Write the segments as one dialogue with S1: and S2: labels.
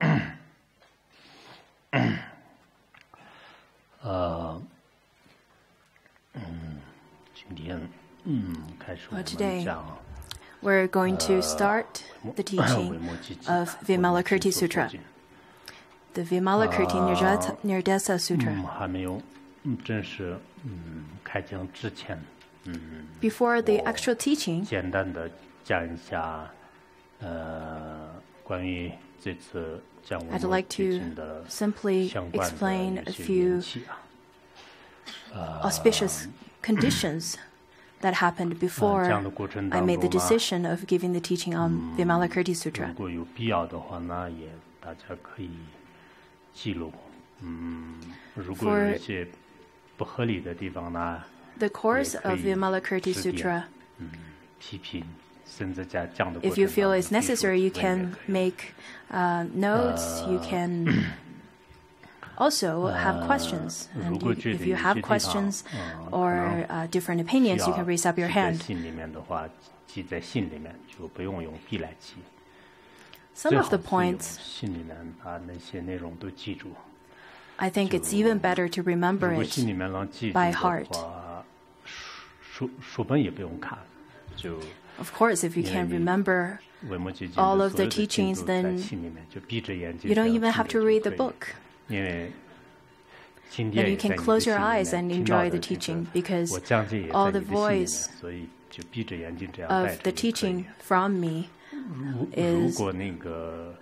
S1: Today, we're going to start the teaching of
S2: the
S1: Vimalakirti Sutra. the Vimalakirti Nirdesa, Nirdesa
S2: 嗯，
S1: Sutra.
S2: 还没有嗯正式嗯开讲之前，
S1: Before the actual teaching,
S2: 简单的讲一下呃关于这次讲维
S1: I'd
S2: 摩
S1: like
S2: 诘
S1: to
S2: 经的
S1: simply
S2: 相关
S1: explain
S2: 的
S1: a
S2: 一些
S1: few
S2: 缘起啊。
S1: auspicious conditions that happened
S2: 啊
S1: before
S2: 这样的过程
S1: I
S2: 当
S1: made the
S2: 中呢，
S1: decision of giving the teaching on Vimalakirti
S2: 如
S1: Sutra.
S2: 果有必要的话呢，也大家可以 记录。嗯，如果有
S1: For-
S2: 一些不合理的地方呢，
S1: The course of
S2: 也可以
S1: Vimalakirti
S2: 指点
S1: Sutra,
S2: 批评，甚至在这样的过
S1: if
S2: 程
S1: you
S2: 当
S1: feel
S2: 中
S1: it's necessary, you
S2: 提出问也
S1: can
S2: 可以
S1: make uh, notes, you can also have questions.
S2: 如
S1: And
S2: 果
S1: you,
S2: 觉得
S1: if
S2: 有
S1: you
S2: 些
S1: have
S2: 地方
S1: questions
S2: 嗯
S1: or
S2: 可能
S1: uh, different opinions,
S2: 需
S1: you
S2: 要
S1: can raise up your
S2: 记在
S1: hand. Some of the points,
S2: uh, oh,
S1: I think it's even better to remember it by heart. Of course, if you can remember all of the teachings, then you don't even have to read the book.
S2: And
S1: you can close your eyes and enjoy the teaching because all the voice of the teaching from me
S2: 如如果那个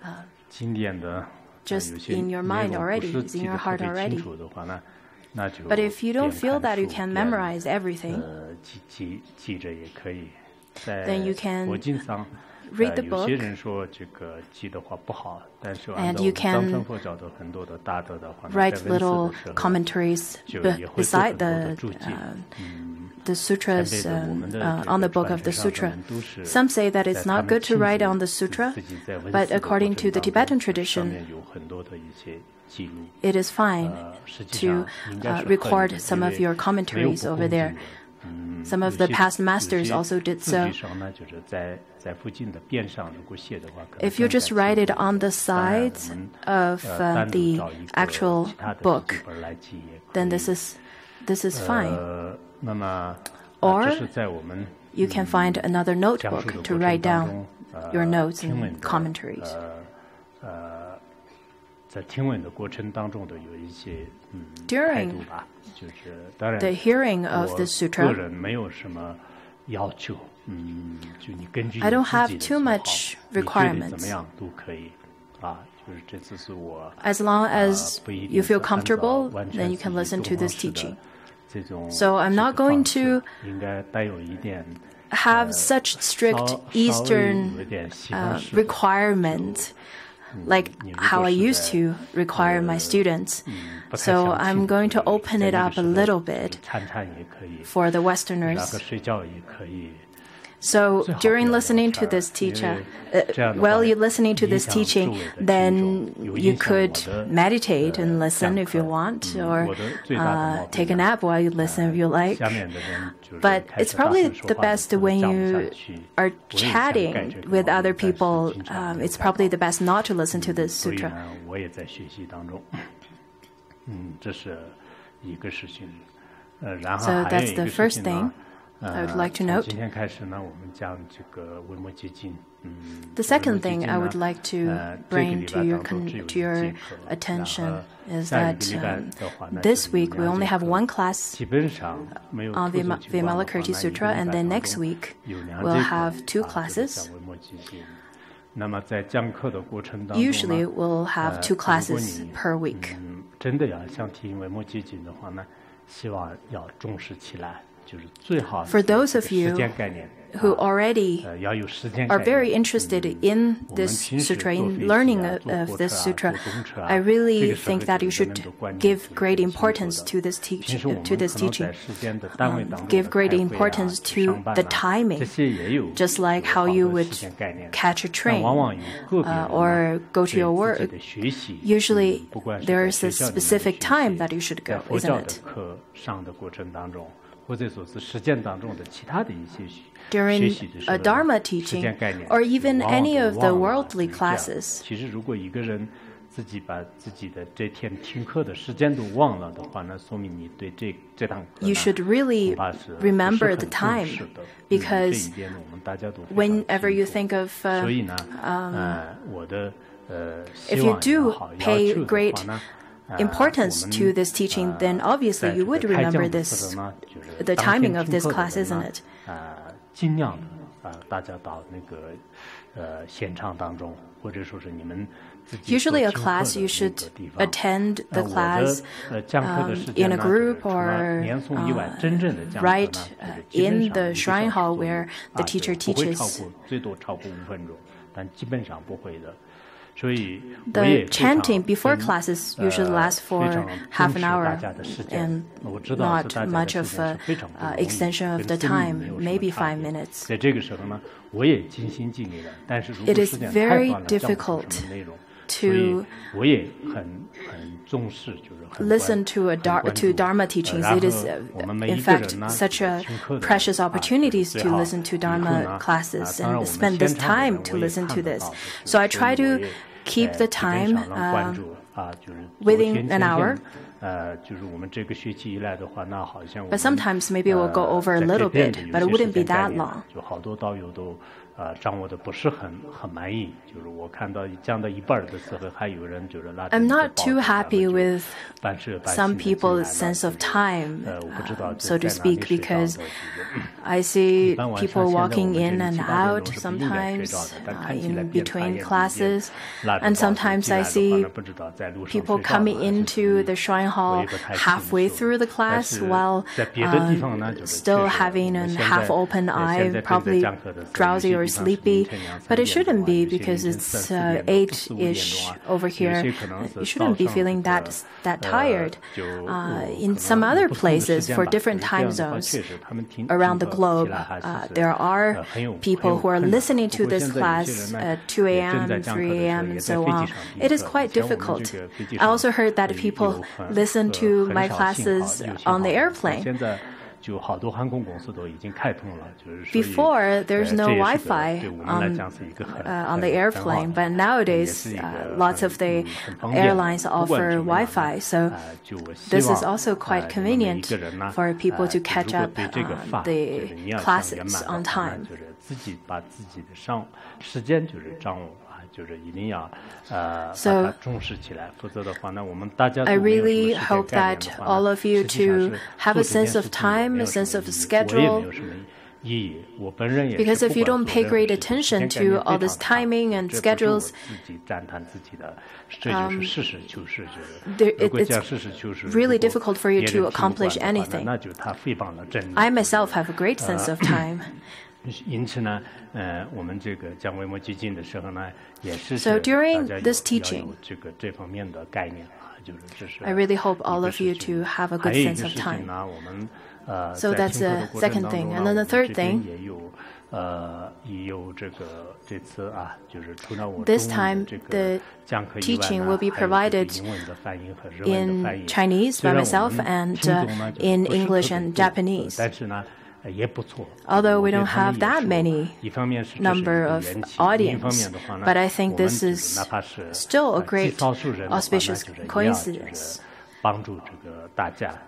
S2: 经典的
S1: your mind already, is in your heart read the book. And you can write little commentaries beside the the sutras uh, on the book of the sutra. Some say that it's not good to write on the sutra, but according to the Tibetan tradition, it is fine to uh, record some of your commentaries over there. Some of the past masters also did so. If you just write it on the sides of the actual book, then this is this is fine. Or you can find another notebook to write down your notes and commentaries.
S2: 呃呃，在听闻的过程当中的有一些嗯
S1: During
S2: 态度吧，就是当然
S1: The hearing of
S2: 我
S1: the
S2: 个
S1: sutra,
S2: 人没有什么要求，嗯，就你根据
S1: I
S2: 你
S1: don't
S2: 自
S1: have
S2: 己的
S1: too
S2: 喜好
S1: much
S2: 你觉得
S1: requirements.
S2: 怎么样都可以啊，就是这次是我
S1: as long
S2: 呃
S1: as
S2: 不一定
S1: you
S2: 是
S1: feel
S2: 按照
S1: comfortable,
S2: 完
S1: then
S2: 全
S1: you can
S2: 自己
S1: listen
S2: 东
S1: to
S2: 方
S1: this
S2: 式的
S1: teaching.
S2: 这种
S1: So I'm
S2: 这
S1: not
S2: 个
S1: going
S2: 方式
S1: to
S2: 应该带有一点
S1: have such strict
S2: 稍稍微有一
S1: Eastern
S2: 点西
S1: uh,
S2: 方式的
S1: requirement, Mm, like how I used to require my students.
S2: Mm,
S1: so I'm going to open it up a little bit for the Westerners.
S2: 睡觉也可以。
S1: So
S2: 最好
S1: during
S2: 不要
S1: listening
S2: 聊
S1: to
S2: 天
S1: this
S2: 因
S1: teacher,
S2: 为
S1: uh,
S2: 这样的话
S1: while you're listening to
S2: 影
S1: this
S2: 响
S1: teaching,
S2: 周围的听众
S1: then
S2: 有
S1: you
S2: 影响
S1: could
S2: 我的
S1: meditate and
S2: 呃
S1: listen
S2: 讲
S1: if you
S2: 课
S1: want,
S2: 嗯
S1: or
S2: 我的最大的
S1: uh,
S2: 毛
S1: take a
S2: 病
S1: nap while you listen if you like.
S2: 下面的人就是
S1: But
S2: 开
S1: it's
S2: 始大
S1: probably
S2: 声说
S1: the
S2: 话的
S1: best
S2: 时候
S1: when
S2: 讲不
S1: you
S2: 下去
S1: are
S2: 我也想改
S1: chatting
S2: 这个
S1: with
S2: 毛
S1: other
S2: 病但是
S1: people.
S2: 经常
S1: Um,
S2: 没有
S1: it's
S2: 办
S1: probably
S2: 法
S1: the best not to listen to this
S2: 所以
S1: sutra.
S2: 呢，我也在学习当中。嗯，这是一个事情。呃，然后
S1: So
S2: 还有
S1: that's
S2: 一
S1: the
S2: 个
S1: first
S2: 事 情呢
S1: thing，I would
S2: 呃
S1: like to
S2: 从
S1: note
S2: 今天开始呢，我们讲这个维摩诘经。嗯
S1: The
S2: 维摩
S1: second
S2: 诘
S1: thing
S2: 经
S1: I
S2: 呢
S1: would like to
S2: 呃这个
S1: bring
S2: 礼
S1: to
S2: 拜
S1: your
S2: 当中
S1: con-
S2: 只有
S1: to
S2: 一
S1: your
S2: 节课，然
S1: attention
S2: 后
S1: is
S2: 下一
S1: that
S2: 个礼拜
S1: um,
S2: 的话呢
S1: this
S2: 就是
S1: week we
S2: 两
S1: only
S2: 节
S1: have
S2: 课
S1: one class
S2: 基本上没有
S1: on
S2: 特
S1: the
S2: 殊情况的话
S1: Vimalakirti
S2: 那一个
S1: Sutra,
S2: 礼
S1: and
S2: 拜
S1: then
S2: 当
S1: next
S2: 中
S1: week
S2: 有两
S1: we'll
S2: 节
S1: have
S2: 课
S1: two
S2: 啊就是
S1: classes.
S2: 讲维摩诘经。那么在讲课的过程当中呢
S1: Usually we'll have
S2: 呃
S1: two
S2: 如果
S1: classes
S2: 你
S1: per week.
S2: 嗯，真的要想听维摩诘经的话呢，希望要重视起来。
S1: For those of you who already are very interested in this sutra, in learning of, this sutra, I really think that you should give great importance to this,
S2: teach,
S1: to this teaching.
S2: Um,
S1: give great importance to the timing, just like how you would catch a train uh, or go to your work. Usually, there is a specific time that you should go, isn't it?
S2: 或者说是实践当中的其他的一些学习的时候
S1: ，a Dharma teaching,
S2: 实践概念
S1: ，or even any of the worldly classes。
S2: 其实，如果一个人自己把自己的这天听课的时间都忘了的话，那说明你对这这堂课
S1: you should really remember the time because whenever you think of、
S2: 所以呢，呃，我的呃，希望也好，要求的话呢。Uh,
S1: importance to this teaching,
S2: uh,
S1: then obviously you would remember this, the timing of this class, isn't it? Usually, a class you should attend the class um, in a group or uh, right in the shrine hall where the teacher teaches. The chanting before classes usually lasts for half an hour and not much of
S2: an
S1: extension of the time, maybe five minutes. It is very difficult to listen to a to Dharma teachings. It is, in fact, such a precious opportunities to listen to Dharma classes and spend this time to listen to this. So I try to keep the time uh, within an hour. But sometimes maybe we'll go over a little bit, but it wouldn't be that long. I'm not too happy with some people's sense of time, so to speak, because I see people walking in and out sometimes in between classes, and sometimes I see people coming into the shrine hall halfway through the class while still having a
S2: half-open
S1: eye, probably drowsy or sleepy, but it shouldn't be because it's uh, eight ish over here. You shouldn't be feeling that that tired. Uh, in some other places, for different time zones around the globe, uh, there are people who are listening to this class at 2 a.m., 3 a.m., and so on. It is quite difficult. I also heard that people listen to my classes on the airplane.
S2: 就好多航空公司都已经开通了，就是
S1: Before there's no Wi-Fi on on the airplane, but nowadays lots of the airlines offer Wi-Fi, so this is also quite convenient for people to catch up the classes on time.
S2: 自己把自己的上时间就是掌握。
S1: so, I really hope that all of you to have a sense of time, a sense of schedule. Because if you don't pay great attention to all this timing and schedules,
S2: um,
S1: it's really difficult for you to accomplish anything. I myself have a great sense of time. So during this teaching, I really hope all of you to have a good sense of time. So that's the second thing. And then the third thing, this time, the teaching will be provided in Chinese by myself and uh, in English and Japanese. Although we don't have that many number of audience, but I think this is still a great auspicious
S2: coincidence.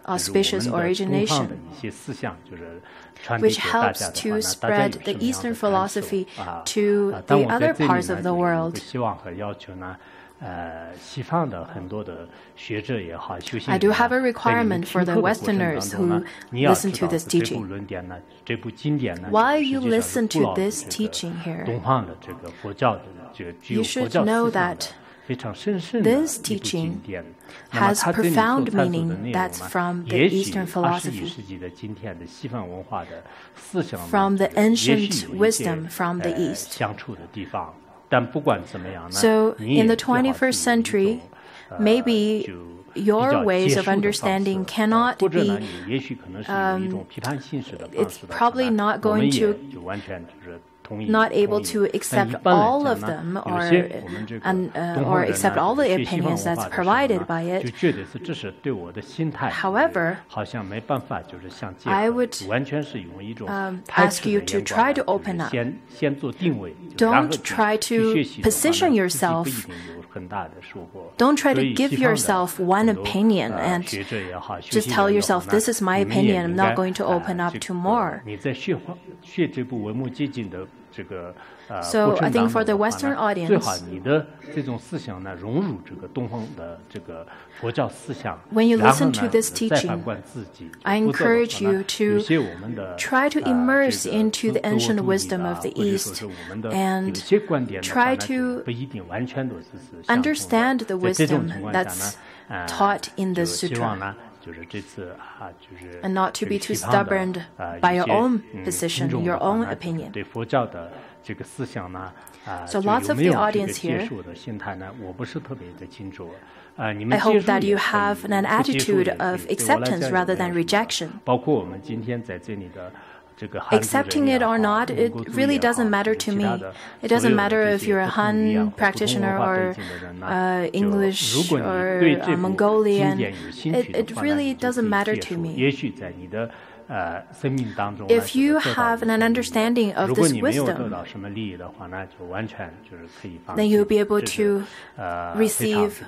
S2: auspicious origination, which helps to spread the Eastern philosophy to the other parts of the world. I do have a requirement for the Westerners who listen to this teaching. Why you listen to this teaching here, you should know that
S1: this teaching has profound meaning that's from the Eastern philosophy, from the ancient wisdom from the East. So, in the 21st century, maybe your ways of understanding cannot be. Um, it's probably not going to not able to accept all of them or and, uh, or accept all the opinions that's provided by it. However, I would um, ask you to try to open up. Don't try to position yourself don't try to give yourself one opinion and just tell yourself, this is my opinion, I'm not going to open up to more. So I think for the Western audience, when you listen to this teaching, I encourage you to try to immerse into the ancient wisdom of the East and try to understand the wisdom that's taught in the sutra and not to be too stubborn by your own position, your own opinion. So lots of the audience here. I hope that you have an attitude of acceptance rather than rejection. Accepting it or not, it really doesn't matter to me. It doesn't matter if you're a Han practitioner or uh, English or uh, Mongolian. It, it really doesn't matter to me. If you have an understanding of this wisdom, then you'll be able to receive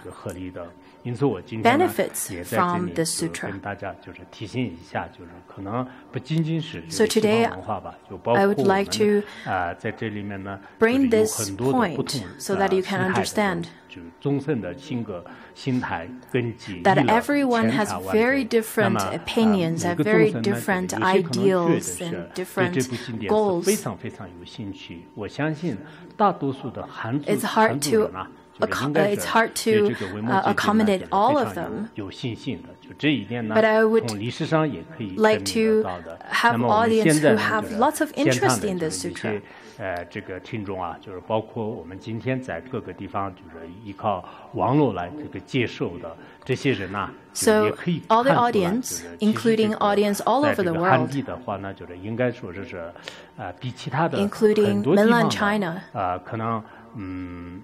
S1: benefits from the sutra. So today, I would like to bring this point so that you can understand that everyone has very different opinions and very different ideals and different goals. It's hard to it's hard to uh, accommodate all of them. But I would like to have audience who have lots of interest in the sutra.
S2: 呃，这个听众啊，就是包括我们今天在各个地方，就是依靠网络来这个接受的这些人呐、啊，
S1: So all the audience, including audience all over the world,
S2: 地的话呢，就是应该说这是呃比其他的
S1: including
S2: 很多地
S1: mainland
S2: 方
S1: China
S2: 呢，呃，可能嗯。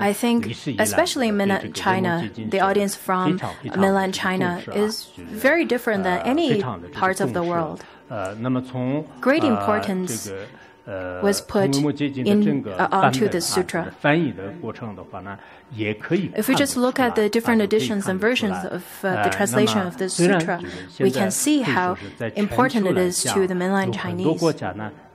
S1: I think, especially mainland China, the audience from mainland China is very different than any parts of the world. Great importance was put in, onto the sutra. If we just look at the different editions and versions of uh, the translation of the sutra, we can see how important it is to the mainland Chinese.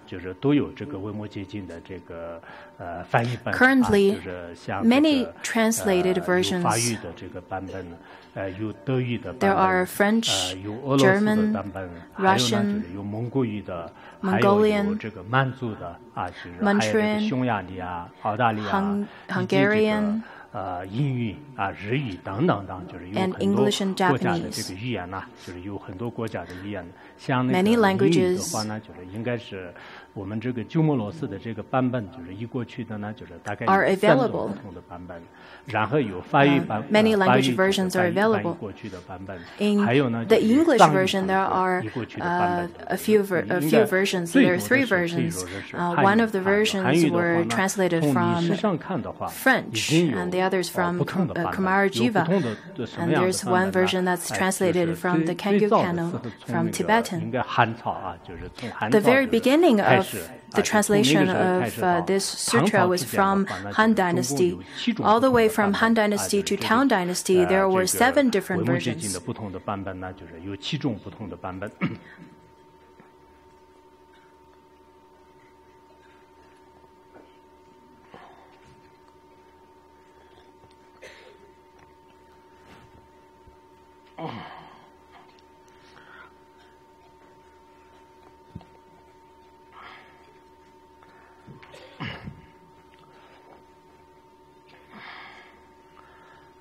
S2: 就是都有这个文物接近的这个呃翻译本。
S1: Currently,
S2: 啊、就是像
S1: many translated
S2: 呃
S1: versions
S2: 有法语的这个版本呢，呃，有德语的版本呃，有俄罗斯的版本，还有呢就是有蒙古语的，还有有这个满族的啊，就是还有这个匈牙利啊、澳大利亚
S1: Hung-，
S2: 以及这个
S1: Hungarian,
S2: 呃英语啊、日语等等等，就是有很多国家的这个语言呐、就是有很多国家的语言。像那个英语的话呢，就是应该是我们这个鸠摩罗什的这个版本，就是一过去的呢，就是大概有三种不同的版本，然后有法语版、uh, many
S1: language versions are available
S2: 过去的版本，还有呢
S1: ，the English version there are a few a few versions, there are three versions. One of the versions were translated from French, and the others from Kumarajiva, and there's one version that's translated from the
S2: Kangyur
S1: Canon from Tibetan. The very beginning of
S2: of
S1: the translation of uh, this sutra was from Han Dynasty. All the way from Han Dynasty to Tang Dynasty, there were seven different versions.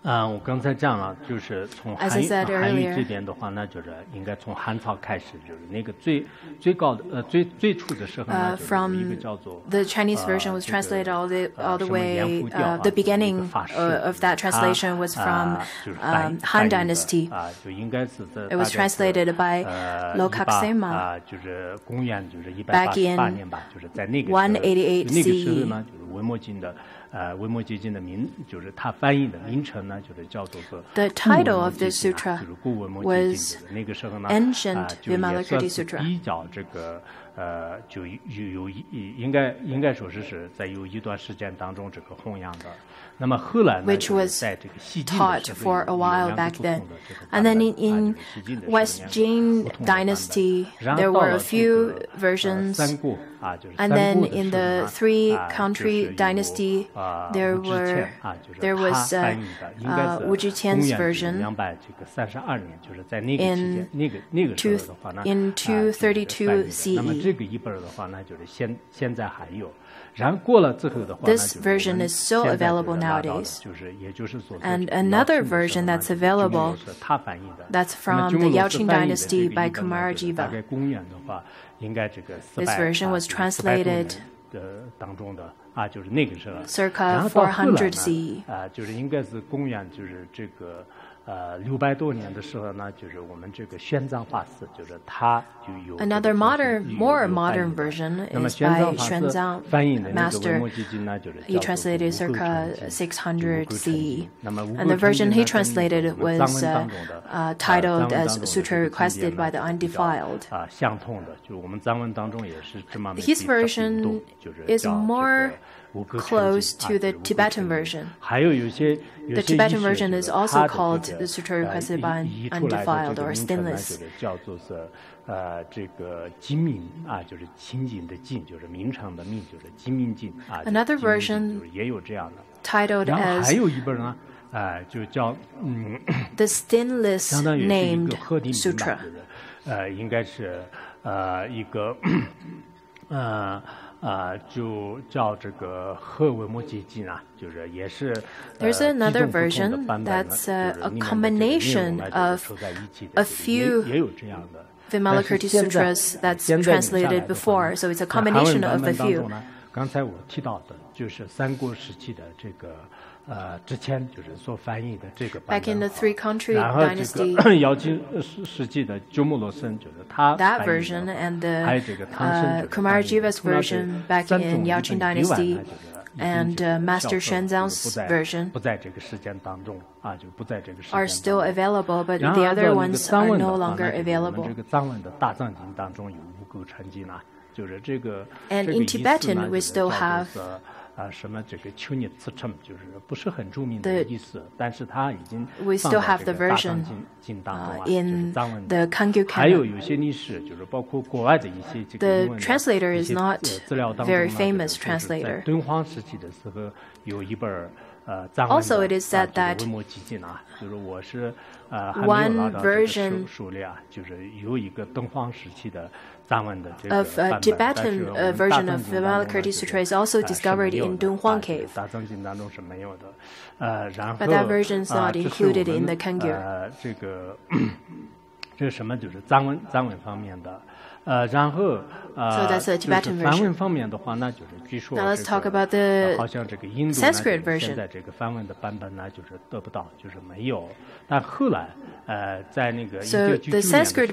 S2: 啊、嗯，我刚才讲了，就是从韩韩语这边的话，那就是应该从汉朝开始，就是那个最最高的呃最最初的时候呢，就是一个叫做
S1: The Chinese version was translated all the all the way. The beginning of that translation was from Han Dynasty. It was translated by Lokaksema.
S2: Back in 188 CE. 呃，维摩诘经的名就是他翻译的名称呢，就是叫做是
S1: The title of this sutra
S2: 就是古文摩诘经，那个时候呢，啊，就也算是比较这个呃，就有有一应该应该说是是在有一段时间当中这个弘扬的。那么后来呢，
S1: which was taught for a while back then. And then in, in West Jin dynasty, there were a few versions. And then in the three country dynasty, there were there was uh, uh, Wu Zhiqian's version. In, two, in 232 CE. This version is still available nowadays. And another version that's available, that's from the Yao Qin dynasty by Kumarajiva. This version was translated
S2: 啊，就是那个时候，啊，就是应该是公元，就是这个。
S1: Another modern, more modern version is by Xuanzang Master. He translated circa 600 CE, and the version he translated was uh, uh, titled as Sutra Requested by the Undefiled. His version is more close to the Tibetan version. The Tibetan version is also called the Sutra requested by undefiled or stainless.
S2: 叫做是呃这个精明啊，就是清净的净，就是明常的明，就是精明净啊。
S1: Another version
S2: 也有这样的。
S1: titled
S2: 然后
S1: as
S2: 还有一本呢，呃，就叫嗯，
S1: the Stainless
S2: 相当于是一
S1: named
S2: 个鹤顶名吧
S1: Sutra.
S2: 就是呃，应该是呃一个呃。 啊，就叫这个赫维摩诘经啊，就是也是。
S1: There's another version that's a, a combination of a few
S2: 也有这样的。
S1: Vimalakirti sutras that's translated before, so it's a combination of a few.
S2: 刚才我提到的就是三国时期的这个 呃之前就是所翻译的这个版
S1: Back in the
S2: 本。
S1: three country
S2: 然后这
S1: dynasty,
S2: 个姚金世世纪的鸠摩罗什就是他
S1: that
S2: 翻译的
S1: version and
S2: 还
S1: the
S2: 有这个汤生
S1: uh,
S2: 就是
S1: Kumarajiva's
S2: 翻译的从那
S1: version back
S2: 三种
S1: in
S2: 译
S1: Yaoqing
S2: 本以外
S1: dynasty
S2: 呢就是已经
S1: and
S2: 就
S1: uh,
S2: 是
S1: Master
S2: 教授
S1: Xuanzang's
S2: 不在
S1: version
S2: 不在这个时间当中啊，就不在这个时间
S1: are
S2: 当
S1: still
S2: 中
S1: available, but
S2: 然后
S1: the
S2: 按照
S1: other
S2: 那个
S1: ones
S2: 藏
S1: are
S2: 文的
S1: no
S2: 话
S1: longer
S2: 呢就是我们
S1: available.
S2: 这个藏文的大藏经当中有五垢禅经啊，就是这个
S1: And
S2: 这个
S1: in
S2: 意思
S1: Tibetan,
S2: 呢
S1: we
S2: 就是
S1: still
S2: 叫做
S1: have
S2: 是 啊什么这个丘尼次称，就是不是很著名的意思，但是它已经放在这个大藏经经当中
S1: uh,
S2: 啊，就是藏文的。还有有些历史，就是包括国外的一些这个英文的一些资料当中呢，在敦煌时期的时候有一本呃藏文的大规集锦啊就是我是呃还没有拿到这个书里啊就是有一个敦煌时期的藏文的这个
S1: 范
S2: 本但是呃
S1: version of
S2: the
S1: Malakirti sutras also discovered in Dunhuang
S2: 大藏经当中是没有的呃然后啊
S1: included in the
S2: Kangyur. 这个 这个什么就是藏文藏文方面的呃然后呃就是梵文方面的话那就是据说这个好像这个印度呢现在这个梵文的版本呢就是得不到就是没有。但后来呃在那个
S1: 一
S2: 九
S1: 九九
S2: 年的时候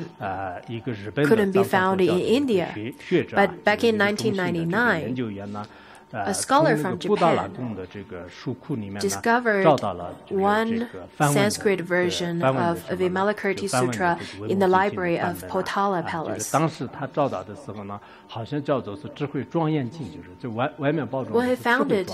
S2: 呢呃一个日本的当
S1: 时
S2: 的学学者同时的那个研究员呢
S1: a scholar from Japan discovered one Sanskrit version of Vimalakirti Sutra in the library of Potala Palace.
S2: When
S1: he found it,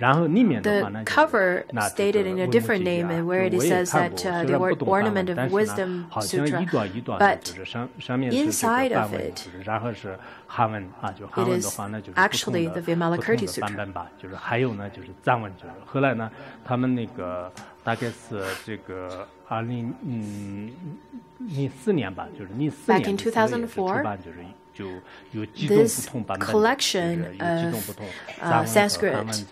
S2: 庄严经，然后里面的话
S1: The
S2: 呢，就是
S1: cover
S2: 那这
S1: stated
S2: 个
S1: in
S2: 文
S1: a
S2: 墨
S1: different
S2: 记
S1: name,
S2: 啊
S1: and where it
S2: 我也
S1: says
S2: 看
S1: that
S2: 过
S1: uh,
S2: 虽
S1: the
S2: 然不
S1: word
S2: 懂梵文
S1: ornament of
S2: 但是呢
S1: wisdom
S2: 好像
S1: sutra,
S2: 一段一段的，
S1: but
S2: 就是上上面是这
S1: inside
S2: 个
S1: of
S2: 梵文，
S1: it,
S2: 就是然后是汉文啊，就汉
S1: it
S2: 文的
S1: is
S2: 话呢，就是
S1: actually
S2: 不同的
S1: the Vimalakirti
S2: 不同的版
S1: Sutra.
S2: 本吧，就是还有呢，就是藏文，就是后来呢，他们那个大概是这个二零嗯零四年吧，就是零四
S1: Back
S2: 年
S1: in
S2: 的时候也是出
S1: 2004,
S2: 版，就是就有几种不
S1: this collection of uh, Sanskrit,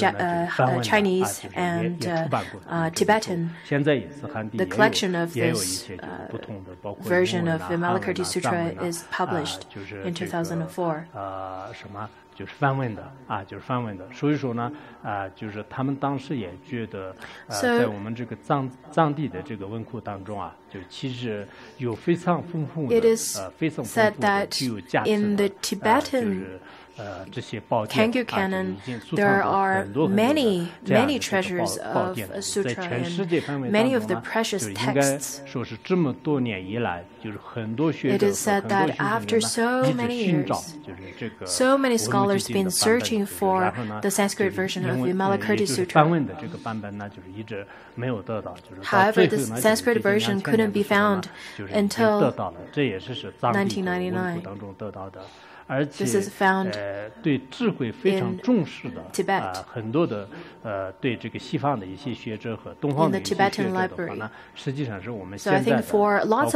S2: ja
S1: uh, Chinese, and uh, Tibetan, the collection of this version of the Vimalakirti Sutra is published in 2004.
S2: 就是梵文的啊，就是梵文的。所以说呢，啊，就是他们当时也觉得，呃，在我们这个藏藏地的这个文库当中啊，就其实有非常丰富的，呃，非常丰富的具有价值的，呃，就是。
S1: Kangyur canon, there are many, many treasures of sutra and many of the precious texts. It is said that after so many years, so many scholars have been searching for the Sanskrit version of Vimalakirti Sutra. However, the Sanskrit version couldn't be found until 1999. This is found
S2: 呃，对智慧非常重视的啊，很多的呃，对这个西方的一些学者和东方的一些学者的话呢，实际上是我们现在的包括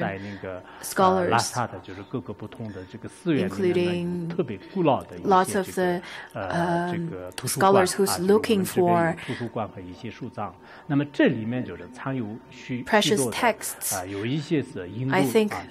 S2: 在那个呃拉萨的，就是各个不同的这个寺院里面呢，特别古老的一些这个呃这个图书馆啊，就是我们这边有图书馆和一些书藏。那么这里面就是藏有许许多的啊，有一些是印度啊，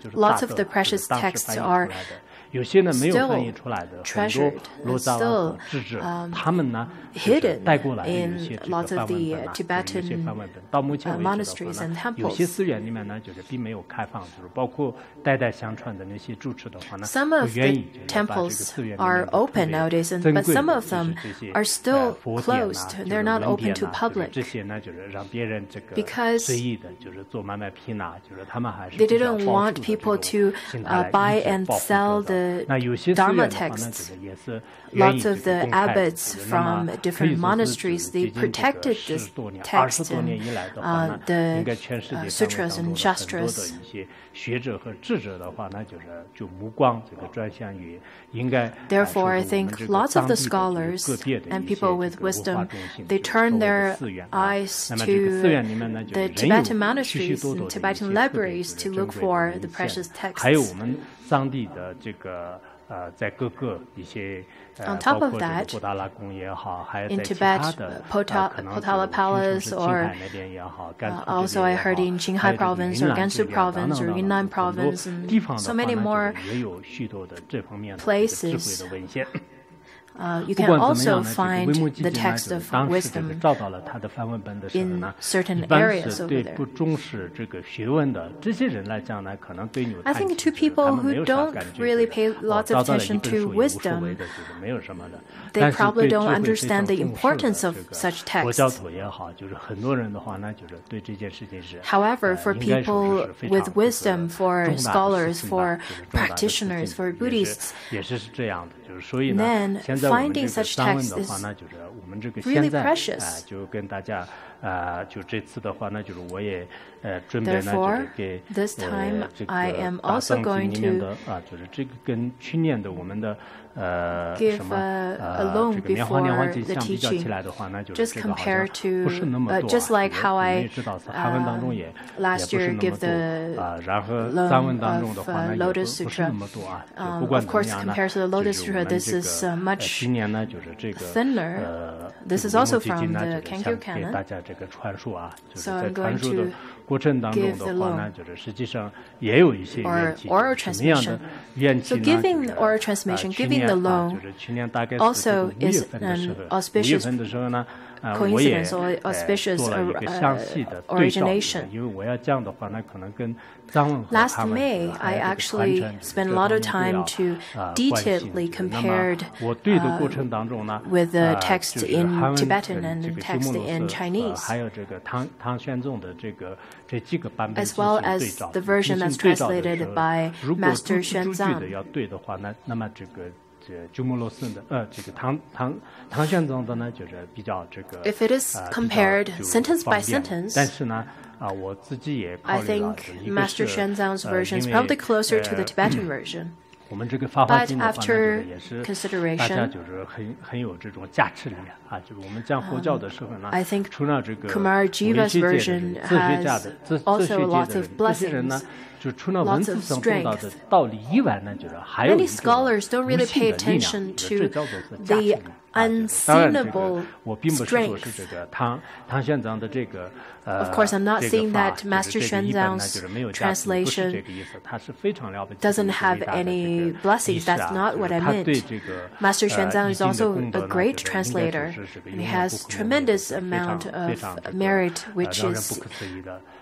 S2: 就是大的，就是当时翻译出来的。 有些呢没有翻译出来的，很多罗扎和智智，他们呢就是带过来的一些这个梵文本啊，有些梵文本。到目前为止的话呢，有些寺院里面呢就是并没有开放，就是包括代代相传的那些住持的话呢，不愿意就是把这个寺院里面的特别珍贵的就是这些呃佛典啊，就是文典啊，就是这些呢就是让别人这个随意的，就是做买卖批拿，就是他们还是比较保守的这种心态来一直保护着的。
S1: the Dharma texts, lots of the abbots from different monasteries, they protected this text and uh, the uh, sutras and shastras. Therefore, I think lots of the scholars and people with wisdom, they turn their eyes to the Tibetan monasteries and Tibetan libraries to look for the precious texts.
S2: 当地的这个呃，在各个一些呃，
S1: 包
S2: 括这个布达拉宫也好，还有在其他的呃，可能在就是青海那边也好，甘肃这边也好，还有这个 on top of that, in Tibet, Potala Palace, or uh, also I heard in Qinghai province, or Gansu province, or Yunnan province, and so many more places.
S1: Uh, you can also find the text of wisdom in certain areas over there. I think to people who don't really pay lots of attention to wisdom, they probably don't understand the importance of such texts. However, for people with wisdom, for scholars, for practitioners, for Buddhists, then finding such texts is really precious. Therefore, this time I am also going to give a loan before the teaching. Just compare to, uh, just like how I uh, last year give the loan of uh, Lotus Sutra. Um, of course, compared to Lotus Sutra, this is much thinner. This is also from the Kangyur Canon. So I'm going to
S2: 过程当中的话呢，就是实际上也有一些怨气，什么样的怨气呢？就是去年大概是五月份的时候，五月份的时候呢。
S1: Coincidence or auspicious origination. Last May, I actually spent a lot of time to detailedly compared uh, with the text in Tibetan and the text in Chinese, as well as the version that's translated by Master Xuanzang. If it is compared sentence by sentence,
S2: I think
S1: Master Xuanzang's version is probably closer to the Tibetan version.
S2: But after consideration, um, I
S1: think Kumarajiva's version
S2: has also lots of blessings,
S1: lots of strength. Many scholars don't really pay attention to the unseeable strength. Of course, I'm not saying that Master Xuanzang's translation doesn't have any blessings. That's not what I meant. Master Xuanzang is also a great translator and he has tremendous amount of merit, which is